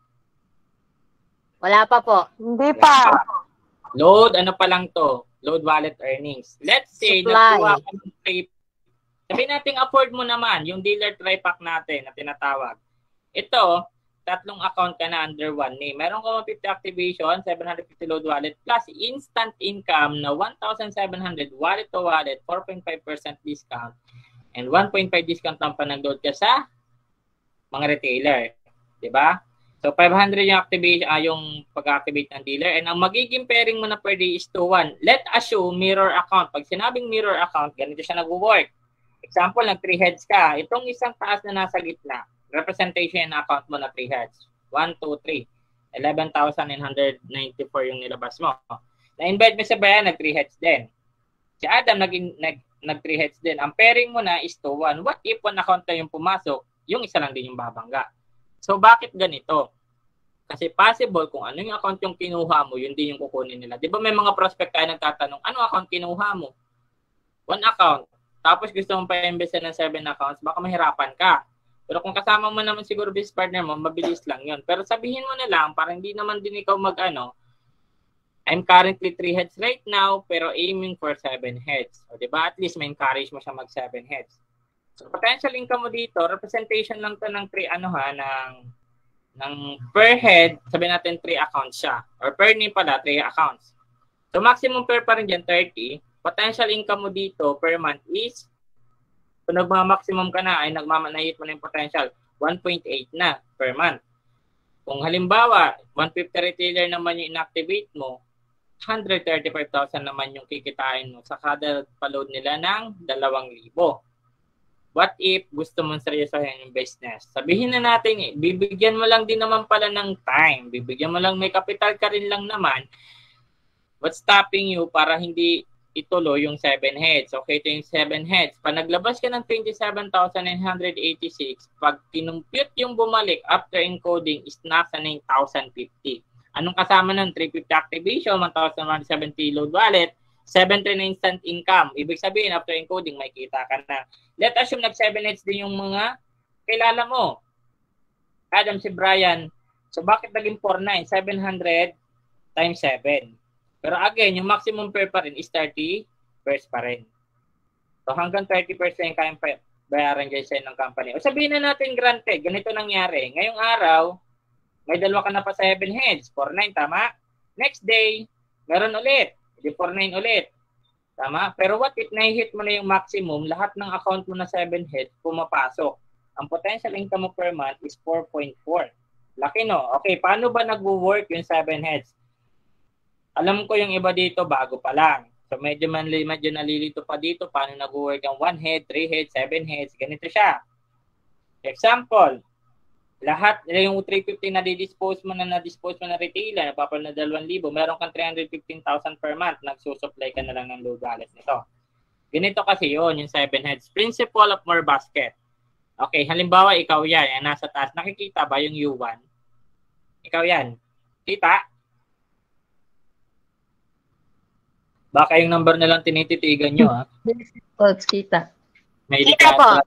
Wala pa po. Hindi pa. Load, ano pa lang to? Load wallet earnings. Let's say, Supply. nakuha ka ng trip. Sabi natin, afford mo naman yung dealer tri-pack natin na tinatawag. Ito, tatlong account ka na under one name. Meron ka 50 activation, 750 load wallet, plus instant income na 1,700 wallet to wallet, 4.5% discount, and 1.5 discount ang panag-load ka sa mga retailer. Ba? So, 500 yung activation, ah, yung pag-activate ng dealer. And ang magiging pairing mo na per day is 2-1. Let assume mirror account. Pag sinabing mirror account, ganito siya nag-work. Example, nag 3 heads ka. Itong isang taas na nasa gitna, representation na account mo na 3 heads. 1, 2, 3. 11,994 yung nilabas mo. Na-invite mo sa bayan, nag 3 heads din. Si Adam, nag, nag, nag 3 heads din. Ang pairing mo na is to 1. What if one account na yung pumasok, yung isa lang din yung babangga? So, bakit ganito? Kasi possible kung ano yung account yung kinuha mo, yun din yung kukunin nila. Di ba may mga prospect tayo nagtatanong, ano account kinuha mo? One account. Tapos gusto mong pa-invest ng seven accounts, baka mahirapan ka. Pero kung kasama mo naman siguro business partner mo, mabilis lang yon. Pero sabihin mo na lang, para hindi naman din ikaw mag-ano, I'm currently 3 heads right now, pero aiming for 7 heads. O, di ba? At least may encourage mo siya mag 7 heads. So, potential income mo dito, representation lang to ng 3, ano ha, ng, ng per head, sabihin natin 3 accounts siya. Or per name pala, 3 accounts. So, maximum per pa rin dyan, 30. potential income mo dito per month is kung nagma-maximum ka na ay nagmamanahit mo na yung potential 1.8 na per month. Kung halimbawa, 150 retailer naman yung inactivate mo, 135,000 naman yung kikitain mo sa kada paload nila ng 2,000. What if gusto mong seryosohin yung business? Sabihin na natin, eh, bibigyan mo lang din naman pala ng time. Bibigyan mo lang, may capital ka rin lang naman. What's stopping you para hindi ituloy yung 7 heads? Okay, ito yung 7 heads. Pag naglabas ka ng 27,986, pag kinumpute yung bumalik after encoding is nasa 9,050. Anong kasama ng 350 activation, 1,170 load wallet, 70 na instant income. Ibig sabihin, after encoding, may kita ka na. Let us assume nag 7 heads din yung mga kilala mo. Adam si Brian. So, bakit naging 49? 700 times 7. Pero again, yung maximum pair pa rin is 30 pairs pa rin. So, hanggang 30% kayang bayaran dyan sa'yo ng company. O sabihin na natin, granted, ganito nangyari. Ngayong araw, may dalawa ka na pa 7 heads. 49, tama? Next day, meron ulit. Hindi 49 ulit. Tama? Pero what if na-hit mo na yung maximum, lahat ng account mo na 7 heads pumapasok. Ang potential income mo per month is 4.4. Laki no? Okay, paano ba nag-work yung 7 heads? Alam ko yung iba dito bago pa lang. So medyo man medyo nalilito pa dito paano nag-work ang 1 head, 3 heads, 7 heads. Ganito siya. Example, lahat yung 350 na di-dispose mo na na-dispose mo na retailer, napapal na 2,000, meron kang 315,000 per month, nagsusupply ka na lang ng load balance nito. Ganito kasi yon yung 7 heads. Principle of more basket. Okay, halimbawa ikaw yan, yan nasa taas. Nakikita ba yung U1? Ikaw yan. Kita? Baka yung number na lang tinititigan nyo, ha? Coach, kita. May Kita po.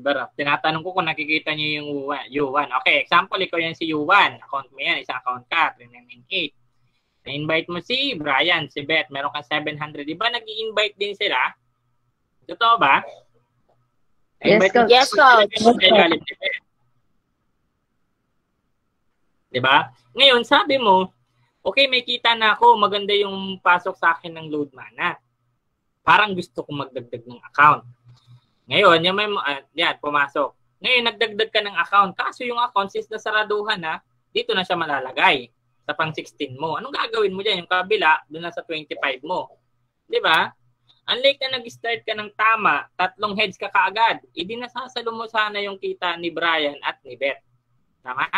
Diba? Tinatanong ko kung nakikita niyo yung U1. U1. Okay, example, ikaw yan si U1. Account mo yan, isang account ka, 398. Na-invite mo si Brian, si Beth, meron kang 700. Di ba nag invite din sila? Totoo ba? Yes, coach. Yes, coach. Di ba? Ngayon, sabi mo, okay, may kita na ako, maganda yung pasok sa akin ng load mana. Parang gusto kong magdagdag ng account ngayon, yung may, uh, yan, pumasok. Ngayon, nagdagdag ka ng account. Kaso yung account, since nasaraduhan na, dito na siya malalagay sa pang 16 mo. Anong gagawin mo dyan? Yung kabila, doon na sa 25 mo. Di ba? Unlike na nag-start ka ng tama, tatlong heads ka kaagad, hindi nasasalo mo sana yung kita ni Brian at ni Beth. Tama?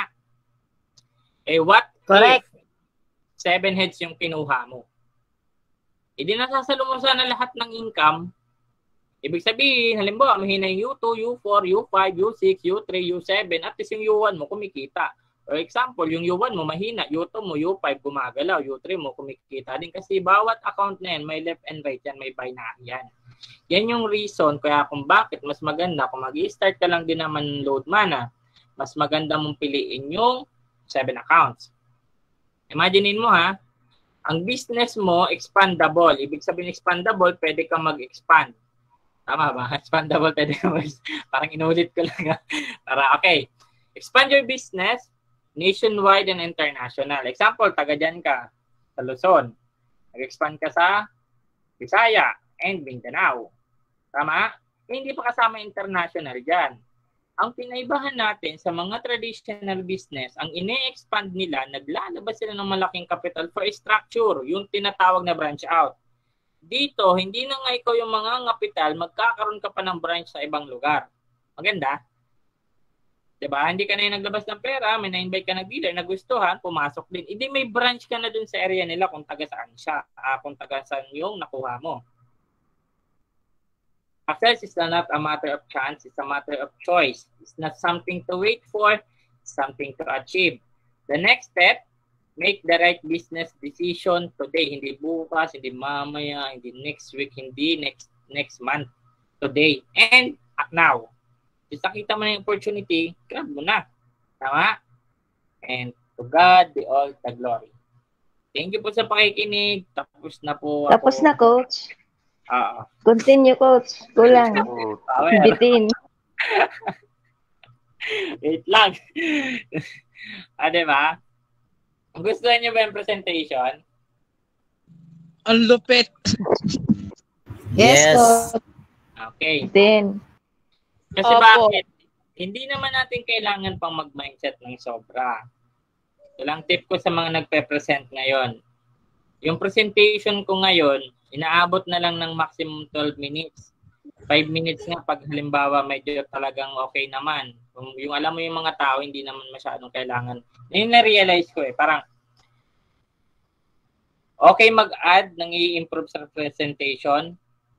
Eh, what Correct. if seven heads yung kinuha mo? Hindi nasasalo mo sana lahat ng income Ibig sabihin, halimbawa, mahina yung U2, U4, U5, U6, U3, U7, at least yung U1 mo kumikita. For example, yung U1 mo mahina, U2 mo, U5 gumagalaw, U3 mo kumikita din kasi bawat account na yan, may left and right yan, may binary yan. Yan yung reason kaya kung bakit mas maganda kung mag start ka lang din naman load mana, mas maganda mong piliin yung 7 accounts. Imaginein mo ha, ang business mo expandable. Ibig sabihin expandable, pwede kang mag-expand Tama ba? Expandable pwede Parang inulit ko lang. Para, okay. Expand your business nationwide and international. Example, taga dyan ka sa Luzon. Nag-expand ka sa Visaya and Mindanao. Tama? Eh, hindi pa kasama international dyan. Ang pinaibahan natin sa mga traditional business, ang ine-expand nila, naglalabas sila ng malaking capital for structure, yung tinatawag na branch out. Dito, hindi na nga ikaw yung mga kapital, magkakaroon ka pa ng branch sa ibang lugar. Maganda? Diba? Hindi ka na yung naglabas ng pera, may na-invite ka na dealer, nagustuhan, pumasok din. Hindi may branch ka na dun sa area nila kung taga saan siya, uh, kung taga saan yung nakuha mo. Success is not a matter of chance, it's a matter of choice. It's not something to wait for, something to achieve. The next step make the right business decision today, hindi bukas, hindi mamaya, hindi next week, hindi next next month, today, and now. Isa kita mo na yung opportunity, grab mo na. Tama? And to God be all the glory. Thank you po sa pakikinig. Tapos na po ako. Tapos na, coach. Oo. Continue, coach. Kulang. Bitin. Wait lang. ah, diba? Gusto niyo ba yung presentation? Ang lupit. Yes, coach. Okay. Din. Kasi Opo. bakit? Hindi naman natin kailangan pang mag-mindset ng sobra. Ito lang tip ko sa mga nagpe-present ngayon. Yung presentation ko ngayon, inaabot na lang ng maximum 12 minutes. 5 minutes nga pag halimbawa medyo talagang okay naman. Kung yung alam mo yung mga tao, hindi naman masyadong kailangan. Yun na-realize ko eh, parang okay mag-add ng i-improve sa presentation,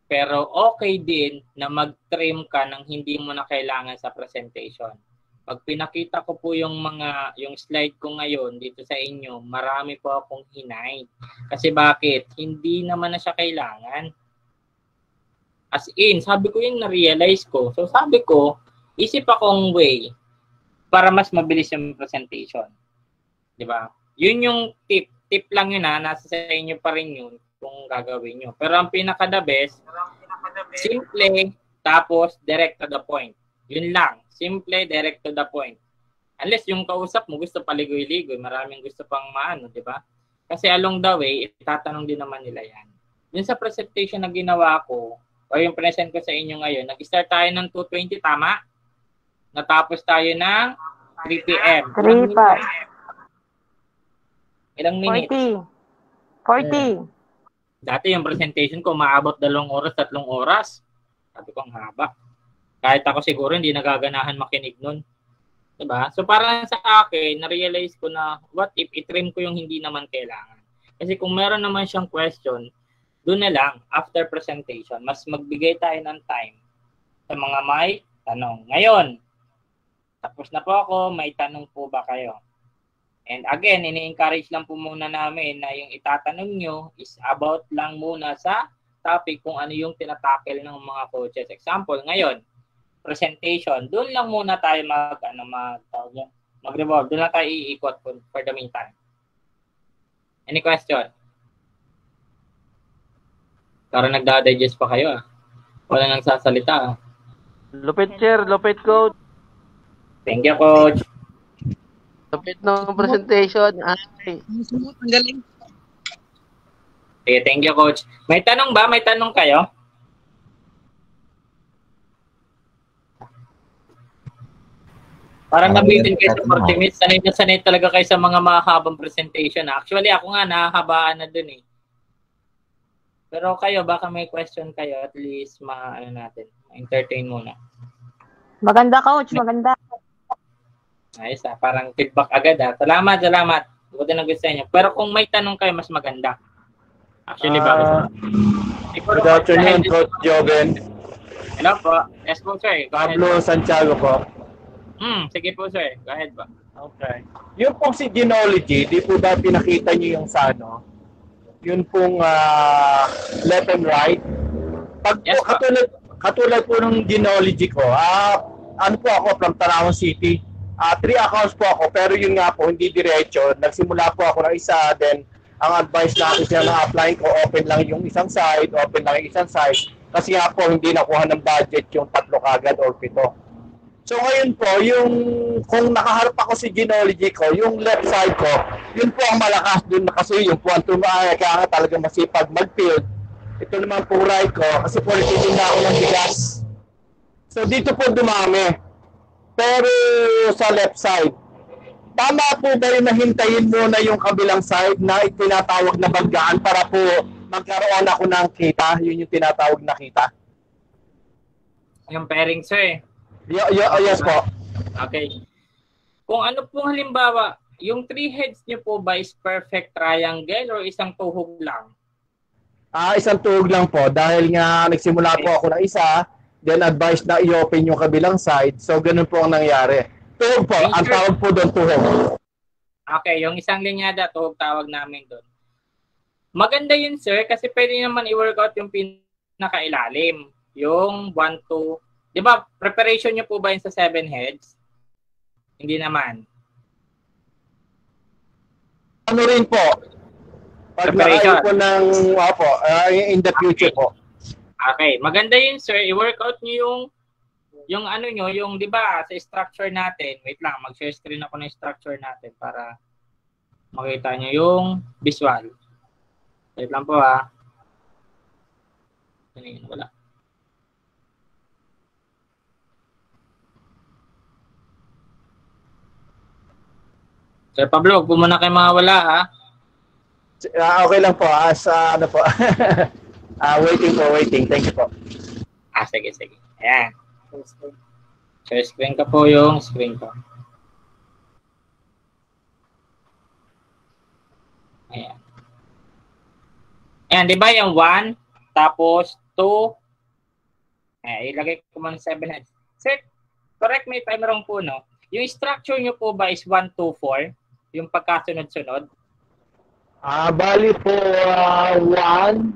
pero okay din na mag-trim ka ng hindi mo na kailangan sa presentation. Pag pinakita ko po yung mga yung slide ko ngayon dito sa inyo, marami po akong hinay. Kasi bakit? Hindi naman na siya kailangan. As in, sabi ko yung na-realize ko. So sabi ko, isip akong way para mas mabilis yung presentation. 'Di ba? Yun yung tip. Tip lang yun ha. Nasa sa inyo pa rin yun kung gagawin nyo. Pero ang pinaka the best, simple, tapos direct to the point. Yun lang. Simple, direct to the point. Unless yung kausap mo gusto paligoy-ligoy, maraming gusto pang maano, di ba? Kasi along the way, itatanong din naman nila yan. Yun sa presentation na ginawa ko, o yung present ko sa inyo ngayon, nag-start tayo ng 2.20, tama? Natapos tayo ng 3 p.m. 3 pa. Ilang minutes? 40. 40. Dati yung presentation ko, maabot dalawang oras, tatlong oras. Sabi ko, ang haba. Kahit ako siguro, hindi nagaganahan makinig nun. Diba? So parang sa akin, na-realize ko na, what if itrim ko yung hindi naman kailangan? Kasi kung meron naman siyang question, doon na lang, after presentation, mas magbigay tayo ng time sa mga may tanong. Ngayon, tapos na po ako, may tanong po ba kayo? And again, ini-encourage lang po muna namin na yung itatanong nyo is about lang muna sa topic kung ano yung tinatakel ng mga coaches. Example, ngayon, presentation. Doon lang muna tayo mag, ano, mag, mag-revolve. Doon lang tayo iikot for, for the meantime. Any question? Para nagda-digest pa kayo ah. Wala nang sasalita ah. Lupit, sir. Lupit, coach. Thank you, coach. Lupit ng presentation. Ay. Okay, thank you, coach. May tanong ba? May tanong kayo? Parang Ah, nabitin kayo sa tanong 40 minutes. Sanay na sanay talaga kayo sa mga mahabang presentation. Actually, ako nga nahahabaan na dun eh. Pero kayo, baka may question kayo, at least ma ano natin, entertain muna. Maganda, coach. Maganda. Ayos ah, parang feedback agad ah. Salamat, salamat. Huwag din ang gusto niyo. Pero kung may tanong kayo, mas maganda. Actually, Ah, bakit? Siguro, Good afternoon, Coach Joven. Hello po. Yes po, sir. Go ahead. Pablo Santiago po. Hmm, sige po, sir. Go ahead po. Okay. Yung pong si Genology, di po ba pinakita niyo yung sa ano? Yun pong ah, left and right. Pag Yes, po, katulad, katulad po ng Genology ko, ah, ano po ako from Tanawan City. Ah, three accounts po ako, pero yun nga po, hindi diretso. Nagsimula po ako ng isa, then ang advice na ako siya na apply ko, open lang yung isang side, open lang yung isang side. Kasi nga po, hindi nakuha ng budget yung tatlo kagad or pito. So ngayon po, yung kung nakaharap ako si Genology ko, yung left side ko, yun po ang malakas dun kasi yung po ang tumaya, kaya nga talaga masipag mag-field. Ito naman po right ko, kasi po nagtitinda ako ng bigas. So dito po dumami. Pero sa left side, tama po ba yung nahintayin muna yung kabilang side na itinatawag na baggaan para po magkaroon ako ng kita? Yun yung tinatawag na kita. Yung pairing, sir. Y- y- yes po. Okay. Kung ano pong halimbawa, yung three heads niyo po ba is perfect triangle or isang tuhog lang? Ah, isang tuhog lang po dahil nga nagsimula po ako ng isa, then advice na i-open yung kabilang side. So ganun po ang nangyari. Tuhog po, ang tawag po doon tuhog. Okay, yung isang linyada, tuhog tawag namin doon. Maganda yun, sir, kasi pwede naman i-workout yung pinakailalim. Yung 1, 2. Di ba, preparation nyo po ba yun sa 7 heads? Hindi naman. Ano rin po? Pag Preparation. nakain po ng, opo, ah, in the future po. Okay, maganda yun, sir. I-workout nyo yung yung ano nyo, yung 'di ba, sa structure natin. Wait lang, mag-share screen ako ng structure natin para makita nyo yung visual. Wait lang po ha. Yun? Wala. Sir Pablo, huwag po muna kayo mga wala ha. Ah, okay lang po. As ah, ano po. Ah, waiting po, waiting. Thank you po. Ah, sige, sige. Ayan. Share screen ka po yung screen ko. Ayan. Ayan, di ba yung 1, tapos 2, eh, ilagay ko muna 7 heads. Sir, correct me if I'm wrong po, no? Yung structure nyo po ba is 1, 2, 4? Yung pagkasunod-sunod? Ah, bali po ah, one.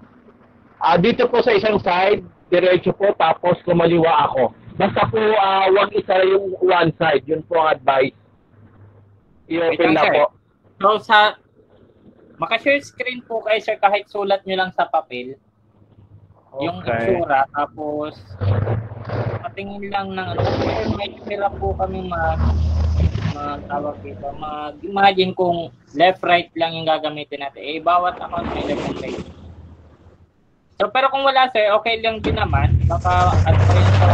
Ah, dito po sa isang side, diretso po tapos kumaliwa ako. Basta po ah, wag isa yung one side, yun po ang advice. I-open na sir. po. So, sa maka-share screen po kayo, sir, kahit sulat nyo lang sa papel, yung Okay. itsura, tapos patingin lang ng ano, may tira po kami mag mag tawag dito, mag-imagine kung left, right lang yung gagamitin natin. Eh, bawat account may left and right. So, pero kung wala, sir, okay lang din naman. Baka, at pa rin sa.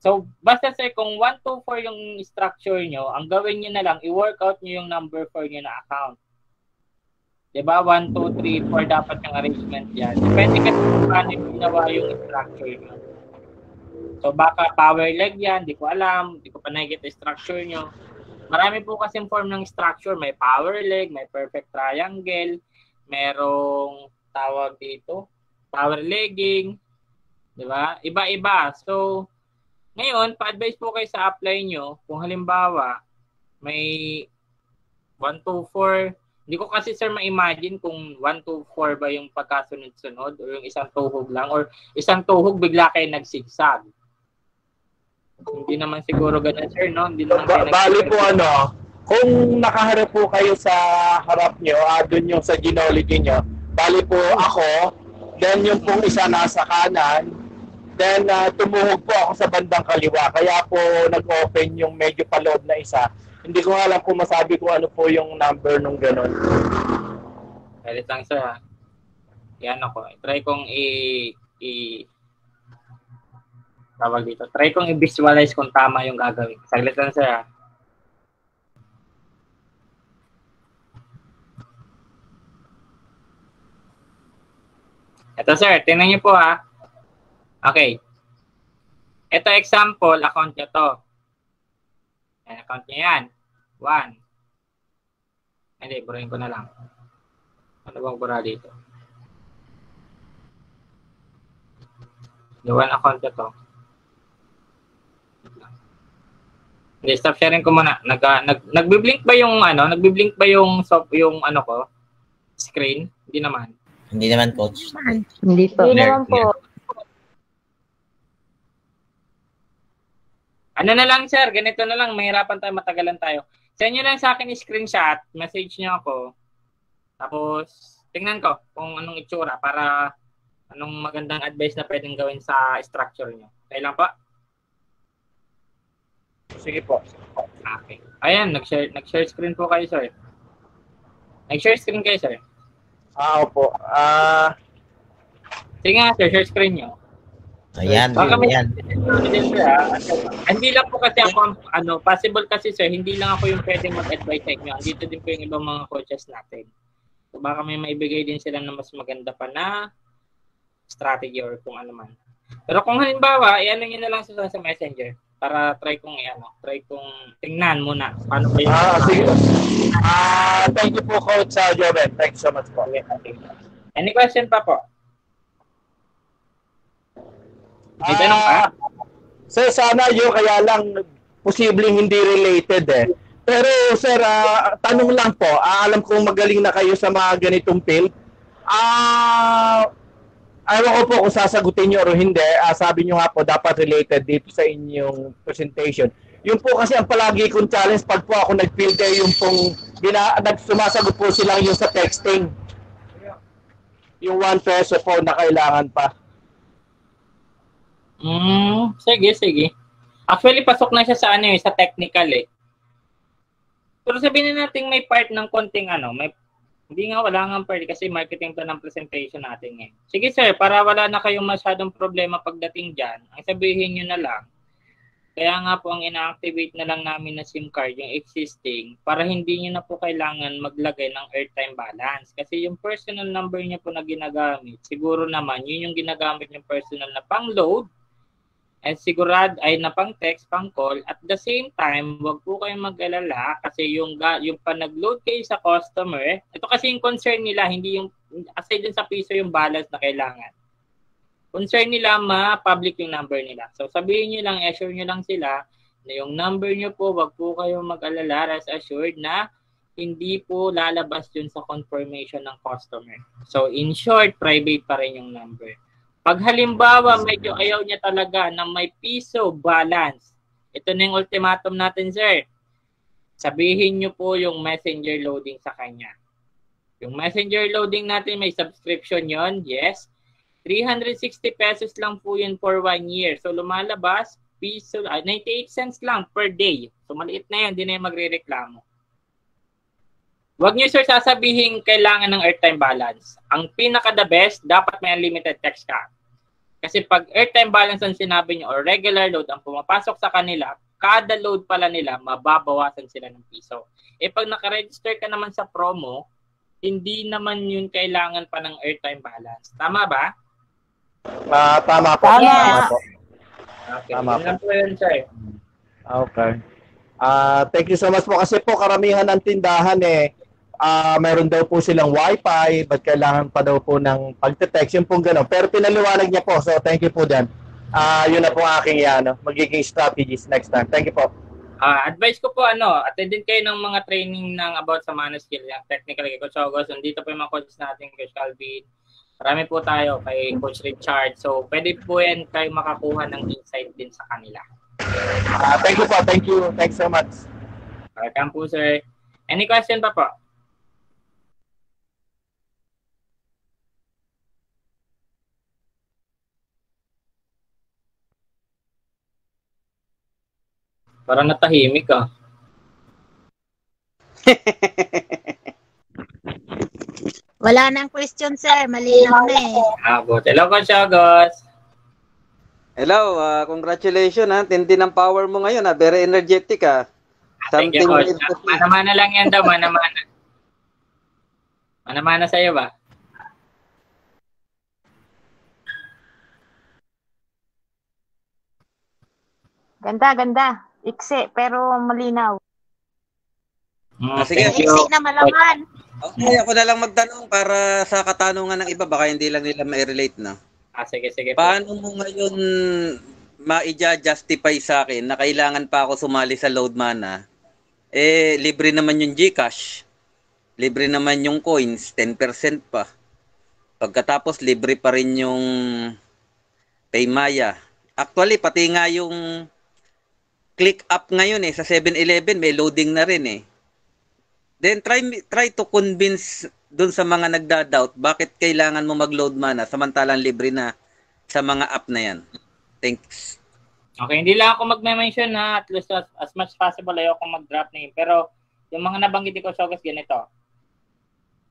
So, basta sir, kung 1, 2, 4 yung structure nyo, ang gawin nyo na lang, i-workout nyo yung number 4 nyo na account. Diba? 1, 2, 3, 4 dapat yung arrangement yan. Depende kasi kung paano yung ginawa yung structure nyo. So, baka power leg yan, di ko alam, di ko pa nakikita structure nyo. Marami po kasi form ng structure. May power leg, may perfect triangle, merong tawag dito, power legging, di ba? Iba-iba. So, ngayon, pa-advise po kayo sa apply nyo, kung halimbawa, may 1, 2, 4, hindi ko kasi sir ma-imagine kung 1, 2, 4 ba yung pagkasunod-sunod or yung isang tuhog lang or isang tuhog bigla kayo nagsigsag. Hindi naman siguro ganun sir, no? Hindi naman Ba- bali po ano, kung nakaharap po kayo sa harap nyo, ah, dun yung sa genealogy nyo, bali po ako, then yung pong isa nasa kanan, then ah, tumuhog po ako sa bandang kaliwa. Kaya po nag-open yung medyo paloob na isa. Hindi ko alam kung masabi ko ano po yung number nung ganun. Galit lang sir ha. Yan ako. Try kong i... i tawag dito. Try kong i-visualize kung tama yung gagawin. Saglit lang sir ha. Ito sir, tingnan niyo po ha. Okay. Ito example, account niyo to. Yan, account niyo yan. One. Hindi, burahin ko na lang. Ano bang bura dito? Yung one account na to. Hindi, stop sharing ko muna. Nag, ah, nag, nagbi-blink ba yung ano? Nagbi-blink ba yung soft, yung ano ko? Screen? Hindi naman. Hindi naman, coach. Hindi po. Hindi naman po. Ano na lang, sir? Ganito na lang. Mahirapan tayo, matagalan tayo. Send nyo lang sa akin yung screenshot. Message nyo ako. Tapos, tingnan ko kung anong itsura para anong magandang advice na pwedeng gawin sa structure nyo. Okay lang pa? Sige po. Okay. Ayan, nag-share, nag-share screen po kayo, sir. Nag-share screen kayo, sir. Ah, opo. Ah, Sige nga, sir, share screen nyo. Ayan, Baka may- ayan. Ah. Hindi lang po kasi ako, ang- ano, possible kasi, sir, hindi lang ako yung pwedeng mag-advise sa inyo. Andito din po yung ibang mga coaches natin. So, baka may maibigay din sila na mas maganda pa na strategy or kung ano man. Pero kung halimbawa, i-ano nyo na lang sa, sa messenger para try kong i-ano, try kong tingnan muna paano ba yung ah, sige. Ah, thank you po, Coach uh, Joven. Thank you so much po. Any question pa po? May tanong ka? Ah, Sir, sana yun, kaya lang posibleng hindi related eh. Pero sir, ah, tanong lang po, ah, alam kong magaling na kayo sa mga ganitong field. Ah, ayaw ko po kung sasagutin nyo o hindi. Ah, sabi nyo nga po, dapat related dito sa inyong presentation. Yun po kasi ang palagi kong challenge pag po ako nag-field eh, yung pong gina, nagsumasagot po silang yung sa texting. Yung one peso po na kailangan pa. Mm, sige, sige. Actually, pasok na siya sa ano eh, sa technical eh. Pero sabihin na natin may part ng konting ano, may Hindi nga, wala nga kasi marketing to ng presentation natin ngayon. Sige sir, para wala na kayong masyadong problema pagdating dyan, ang sabihin nyo na lang, kaya nga po ang ina-activate na lang namin na SIM card, yung existing, para hindi nyo na po kailangan maglagay ng airtime balance. Kasi yung personal number nyo po na ginagamit, siguro naman, yun yung ginagamit yung personal na pang-load, and sigurad ay na pang text, pang call. At the same time, wag po kayong mag-alala kasi yung, yung pa nag-load kayo sa customer, ito kasi yung concern nila, hindi yung, aside dun sa piso yung balance na kailangan. Concern nila ma-public yung number nila. So sabihin nyo lang, assure nyo lang sila na yung number nyo po, wag po kayong mag-alala, rest assured na hindi po lalabas yun sa confirmation ng customer. So in short, private pa rin yung number. Pag halimbawa medyo ayaw niya talaga na may piso balance, ito na yung ultimatum natin, sir. Sabihin niyo po yung messenger loading sa kanya. Yung messenger loading natin, may subscription yon yes. 360 pesos lang po yun for one year. So lumalabas, piso, uh, 98 cents lang per day. So maliit na yun, hindi na yung magre-reklamo. Huwag niyo sir sasabihin kailangan ng airtime balance. Ang pinaka the best, dapat may unlimited text ka. Kasi pag airtime balance ang sinabi niyo or regular load ang pumapasok sa kanila, kada load pala nila, mababawasan sila ng piso. Eh pag nakaregister ka naman sa promo, hindi naman yun kailangan pa ng airtime balance. Tama ba? Ah, tama po. Tama. Tama po. Okay. Tama Yun po yun, sir. Okay. Ah, thank you so much po kasi po karamihan ng tindahan eh ah meron daw po silang wifi, but kailangan pa daw po ng pagte-text, yung pong gano'n. Pero pinaliwanag niya po, so thank you po dyan. Ah, yun na po ang aking ano, magiging strategies next time. Thank you po. Ah, advice ko po ano, attendin kayo ng mga training ng about sa mana skill, yung technical kay Coach August. Nandito po yung mga coaches natin, Coach Calvin. Marami po tayo kay Coach Richard. So, pwede po yan kayo makakuha ng insight din sa kanila. Ah, thank you po. Thank you. Thanks so much. Welcome po, sir. Any question pa po? Parang natahimik ah. Wala nang question, sir. Malinaw na eh. Ah, good. Hello, Coach August. Hello, ah, congratulations ha. Tindi ng power mo ngayon ha. Very energetic ha. Thank you, Coach. Mana-mana lang yan daw, mana-mana. Mana-mana sa'yo ba? Ganda, ganda. Iksi, pero malinaw. Mm, sige. thank you. Na malaman. Okay, ako na lang magtanong para sa katanungan ng iba. Baka hindi lang nila ma-relate na. Ah, sige, sige. Paano mo ngayon ma-justify sa akin na kailangan pa ako sumali sa load mana? Eh, libre naman yung Gcash. Libre naman yung coins, 10% pa. Pagkatapos, libre pa rin yung Paymaya. Actually, pati nga yung click up ngayon eh, sa 7-Eleven, may loading na rin eh. Then try try to convince dun sa mga nagda-doubt bakit kailangan mo mag-load mana samantalang libre na sa mga app na yan. Thanks. Okay, hindi lang ako mag-mention na at least as, as much possible ayoko mag-drop name. Pero yung mga nabanggit ko sa August, ganito.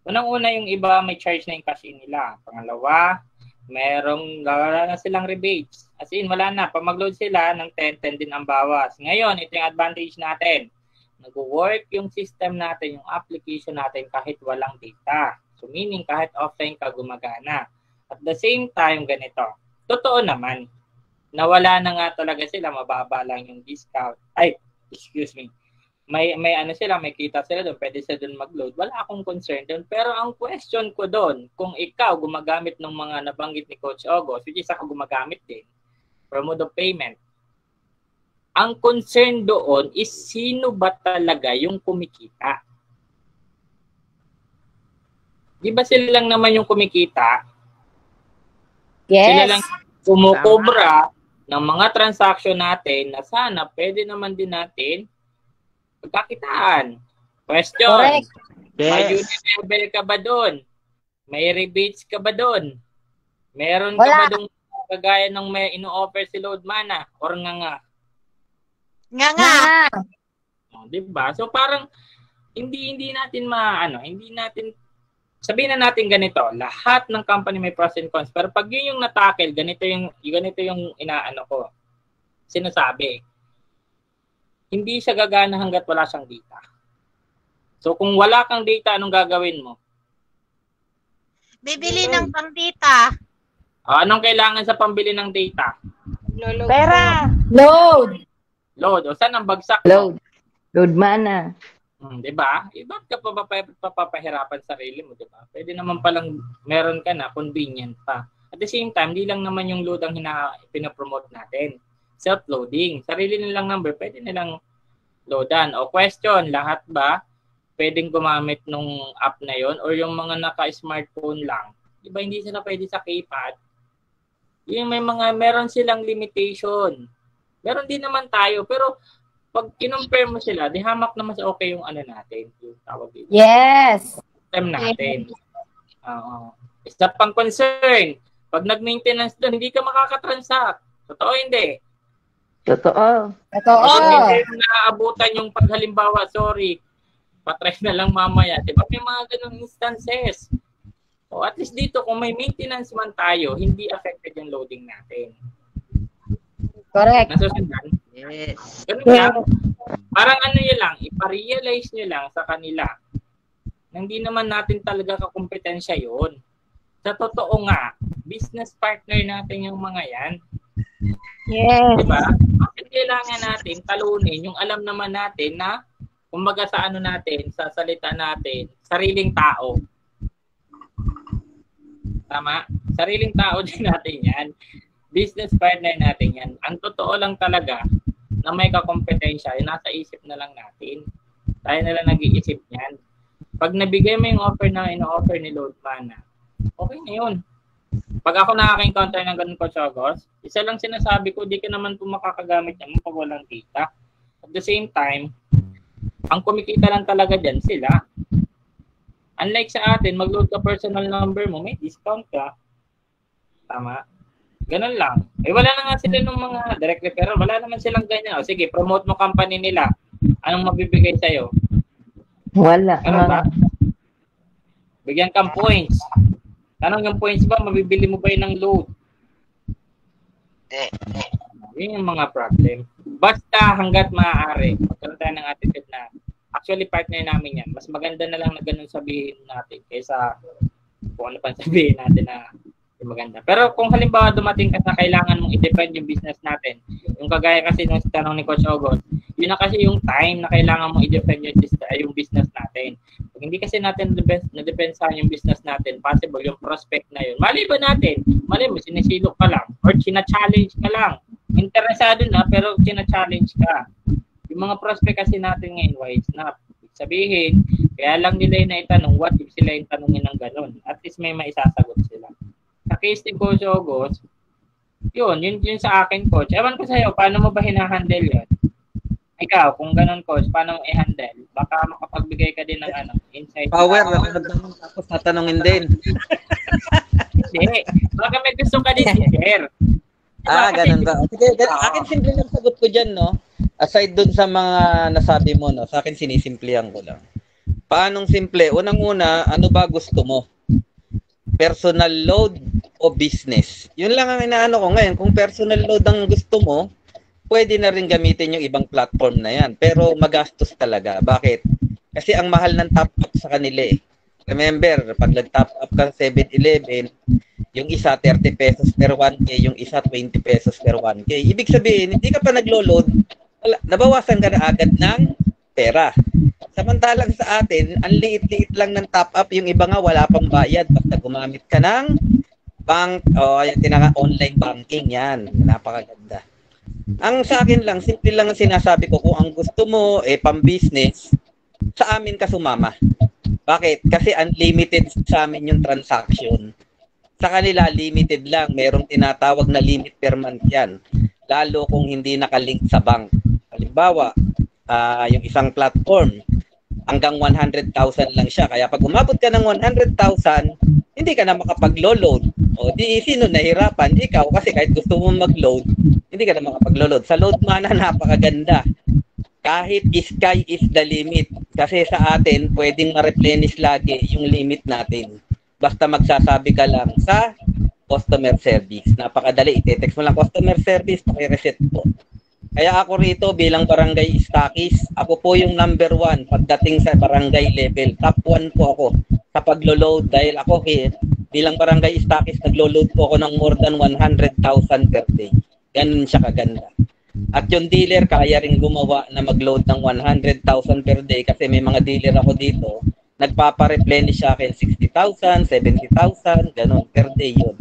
Unang-una yung iba may charge na yung cash in nila. Pangalawa, merong wala na silang rebates. As in, wala na. Pag mag-load sila, ng 10, 10 din ang bawas. Ngayon, ito yung advantage natin. Nag-work yung system natin, yung application natin kahit walang data. So meaning kahit offline ka gumagana. At the same time, ganito. Totoo naman, nawala na nga talaga sila, mababa lang yung discount. Ay, excuse me. May may ano sila, may kita sila doon, pwede sila doon mag-load. Wala akong concern doon. Pero ang question ko doon, kung ikaw gumagamit ng mga nabanggit ni Coach August, which is ako gumagamit din, for mode of payment, ang concern doon is sino ba talaga yung kumikita. Di ba sila lang naman yung kumikita? Yes. Sila lang kumukobra ng mga transaction natin na sana pwede naman din natin pagkakitaan. Question. Correct. May unit level ka ba doon? May rebates ka ba doon? Meron ka Wala. ba doon kagaya ng may ino-offer si Load Mana or nga nga? Nga nga. Oh, 'di ba? So parang hindi hindi natin maano, hindi natin sabihin na natin ganito, lahat ng company may pros and cons, pero pag yun yung natakel, ganito yung, ganito yung inaano ko, sinasabi. Hindi siya gagana hanggat wala siyang data. So kung wala kang data, anong gagawin mo? Bibili ng pang data. Ah, anong kailangan sa pambili ng data? Pera. Load. Load. O saan ang bagsak? Load. Load mana. Hmm, 'di ba? Eh, bakit ka pa papapahirapan sarili mo, 'di ba? Pwede naman palang meron ka na convenient pa. At the same time, di lang naman yung load ang hina pinapromote natin. Self-loading. Sarili nilang number, pwede nilang loadan. O question, lahat ba pwedeng gumamit nung app na yon or yung mga naka-smartphone lang? Di ba hindi sila pwede sa keypad? Yung may mga, meron silang limitation. Meron din naman tayo, pero pag kinumpare mo sila, di hamak na mas okay yung ano natin, yung tawag dito. Yes. System natin. Oo. Isa pang concern, pag nag-maintenance doon, hindi ka makakatransact. Totoo hindi. Totoo. Totoo. Kasi hindi mo naaabutan yung paghalimbawa, sorry, patry na lang mamaya. Di ba may mga ganun instances? O at least dito, kung may maintenance man tayo, hindi affected yung loading natin. Correct. Nasusundan? Yes. Ganun lang. Parang ano yun lang, iparealize nyo lang sa kanila na hindi naman natin talaga kakompetensya yon. Sa totoo nga, business partner natin yung mga yan. Yes. Di ba? Bakit kailangan natin talunin yung alam naman natin na kumbaga sa ano natin, sa salita natin, sariling tao. Tama? Sariling tao din natin yan. Business partner natin yan. Ang totoo lang talaga na may kakompetensya, ay nasa isip na lang natin. Tayo na lang nag-iisip niyan. Pag nabigay mo yung offer na ino-offer ni Load Mana, okay na yun. Pag ako nakaka-encounter ng ganun ko, Chogos, isa lang sinasabi ko, di ka naman po makakagamit niya pag walang kita. At the same time, ang kumikita lang talaga dyan sila. Unlike sa atin, mag-load ka personal number mo, may discount ka. Tama? Ganun lang. Eh wala na nga sila ng mga direct referral. Wala naman silang ganyan. O sige, promote mo company nila. Anong mabibigay sa'yo? Wala. Ano ba? Bigyan kang points. Tanong yung points ba, mabibili mo ba yun ng load? Yun yung mga problem. Basta hanggat maaari, magkaroon tayo ng attitude na actually partner namin yan. Mas maganda na lang na ganun sabihin natin kaysa kung ano pa sabihin natin na maganda. Pero kung halimbawa dumating ka sa kailangan mong i-defend yung business natin, yung kagaya kasi nung tanong ni Coach Ogot, yun na kasi yung time na kailangan mong i-defend yung, yung business natin. Pag hindi kasi natin na-depensahan yung business natin, possible yung prospect na yun. Mali ba natin? Mali mo, sinisilok ka lang or sina-challenge ka lang. Interesado na pero sina-challenge ka. Yung mga prospect kasi natin ngayon, wise na sabihin, kaya lang nila yung naitanong, what if sila yung tanongin ng ganun? At least may maisasagot sila. Sa case ni Coach August, yun, yun, yun sa akin, Coach. Ewan ko sa'yo, paano mo ba hinahandle yun? Ikaw, kung ganun, Coach, paano mo i-handle? Baka makapagbigay ka din ng ano, insight. Power, nakatanong tapos tatanungin din. Hindi. Baka may gusto ka din i-share. Diba? Ah, ganun ba? Sige, gan- Oo. akin simple lang sagot ko dyan, no? Aside dun sa mga nasabi mo, no? Sa akin sinisimplihan ko lang. Paanong simple? Unang-una, ano ba gusto mo? Personal load o business? Yun lang ang inaano ko ngayon. Kung personal load ang gusto mo, pwede na rin gamitin yung ibang platform na yan. Pero magastos talaga. Bakit? Kasi ang mahal ng top up sa kanila eh. Remember, pag nag-top up ka sa 7-Eleven, yung isa 30 pesos per 1K, yung isa 20 pesos per 1K. Ibig sabihin, hindi ka pa naglo-load, wala, nabawasan ka na agad ng pera. Samantalang sa atin, ang liit-liit lang ng top up, yung iba nga wala pang bayad basta gumamit ka ng bank o yung tinaka online banking yan. Napakaganda. Ang sa akin lang, simple lang ang sinasabi ko, kung ang gusto mo eh pang-business, sa amin ka sumama. Bakit? Kasi unlimited sa amin yung transaction. Sa kanila, limited lang. Merong tinatawag na limit per month yan. Lalo kung hindi nakalink sa bank. Halimbawa, ah, yung isang platform, hanggang 100,000 lang siya. Kaya pag umabot ka ng 100,000, hindi ka na makapag-load. O di sino nahirapan? Ikaw kasi kahit gusto mo mag-load, hindi ka na makapag-load. Sa load mana napakaganda. Kahit sky is the limit. Kasi sa atin, pwedeng ma-replenish lagi yung limit natin. Basta magsasabi ka lang sa customer service. Napakadali. Ite-text mo lang customer service, paki-reset po. Kaya ako rito bilang barangay stockies, ako po yung number one pagdating sa barangay level. Top one po ako sa paglo-load dahil ako eh, bilang barangay stockies, naglo-load po ako ng more than 100,000 per day. Ganun siya kaganda. At yung dealer, kaya rin gumawa na mag-load ng 100,000 per day kasi may mga dealer ako dito, nagpapa-replenish sa akin 60,000, 70,000, ganun, per day yun.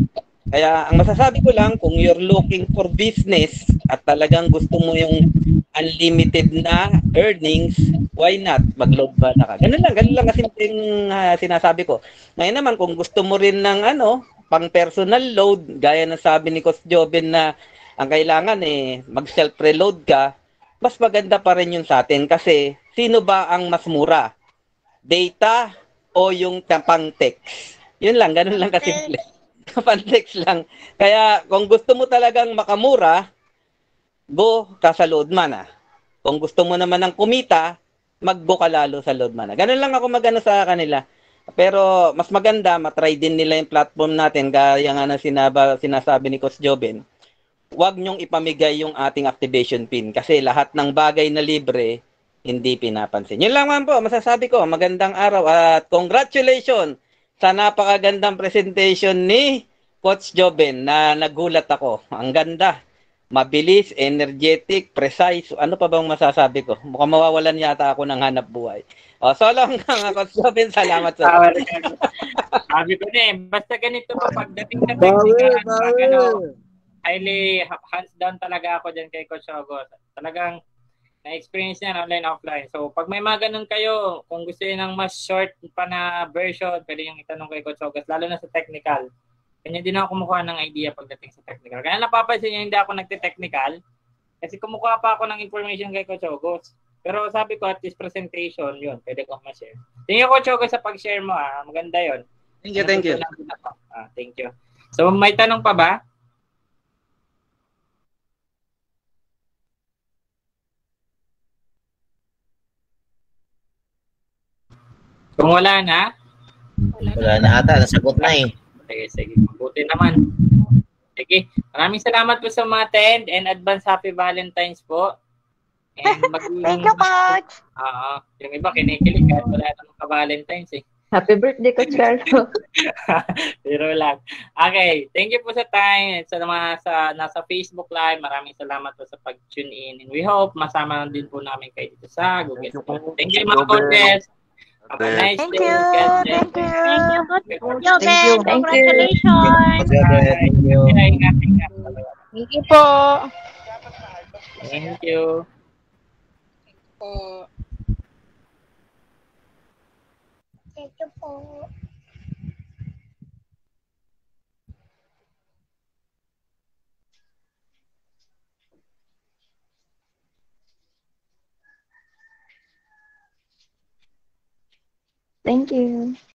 Kaya ang masasabi ko lang, kung you're looking for business at talagang gusto mo yung unlimited na earnings, why not? Mag-load ba na ka? Ganun lang, ganun lang kasi yung uh, sinasabi ko. Ngayon naman, kung gusto mo rin ng ano, pang personal load, gaya ng sabi ni Coach Joven na ang kailangan eh, mag-self-reload ka, mas maganda pa rin yun sa atin kasi sino ba ang mas mura? Data o yung pang text? Yun lang, ganun lang kasimple. pang text lang. Kaya kung gusto mo talagang makamura, go ka sa load mana. Kung gusto mo naman ng kumita, mag-go ka lalo sa load mana. Ganun lang ako magano sa kanila. Pero mas maganda, matry din nila yung platform natin, gaya nga na sinaba, sinasabi ni Coach Joben huwag nyong ipamigay yung ating activation pin kasi lahat ng bagay na libre hindi pinapansin. Yun lang man po, masasabi ko, magandang araw at congratulations sa napakagandang presentation ni Coach Joben na nagulat ako. Ang ganda. Mabilis, energetic, precise. Ano pa bang masasabi ko? Mukhang mawawalan yata ako ng hanap buhay. O, so long nga, Coach Joben. Salamat sa Sabi ko na eh, basta ganito pa pagdating sa technical, ano, highly hands down talaga ako dyan kay Coach Ogo. Talagang na-experience niya online offline. So pag may mga ganun kayo, kung gusto niyo ng mas short pa na version, pwede yung itanong kay Coach Ogo, lalo na sa technical. Kanya din ako kumukuha ng idea pagdating sa technical. Kaya napapansin niyo hindi ako nagte-technical kasi kumukuha pa ako ng information kay Coach Ogos. Pero sabi ko at this presentation, yun, pwede ko ma-share. Thank you, Coach Ogos, sa pag-share mo. Ah. Maganda yun. Thank you, thank you. Ah, thank you. So, may tanong pa ba? Kung wala na, Wala na ata, nasagot na eh. Sige, sige. Mabuti naman. Sige. Maraming salamat po sa mga attend and advance happy Valentine's po. And maging, Thank you, Coach. Oo. yung iba kinikilig kahit wala namang ka-Valentine's eh. Happy birthday, Coach Carlo. Pero lang. Okay. Thank you po sa time. Sa mga sa, nasa Facebook Live, maraming salamat po sa pag-tune in. And we hope masama din po namin kayo dito sa Google. Thank you, mga coaches. Nice Thank you. Thank you. Thank you, Thank you. Thank you. Congratulations. Thank you. Ingat, ingat, ingat. Thank you po. Thank you. Thank you po. Thank you.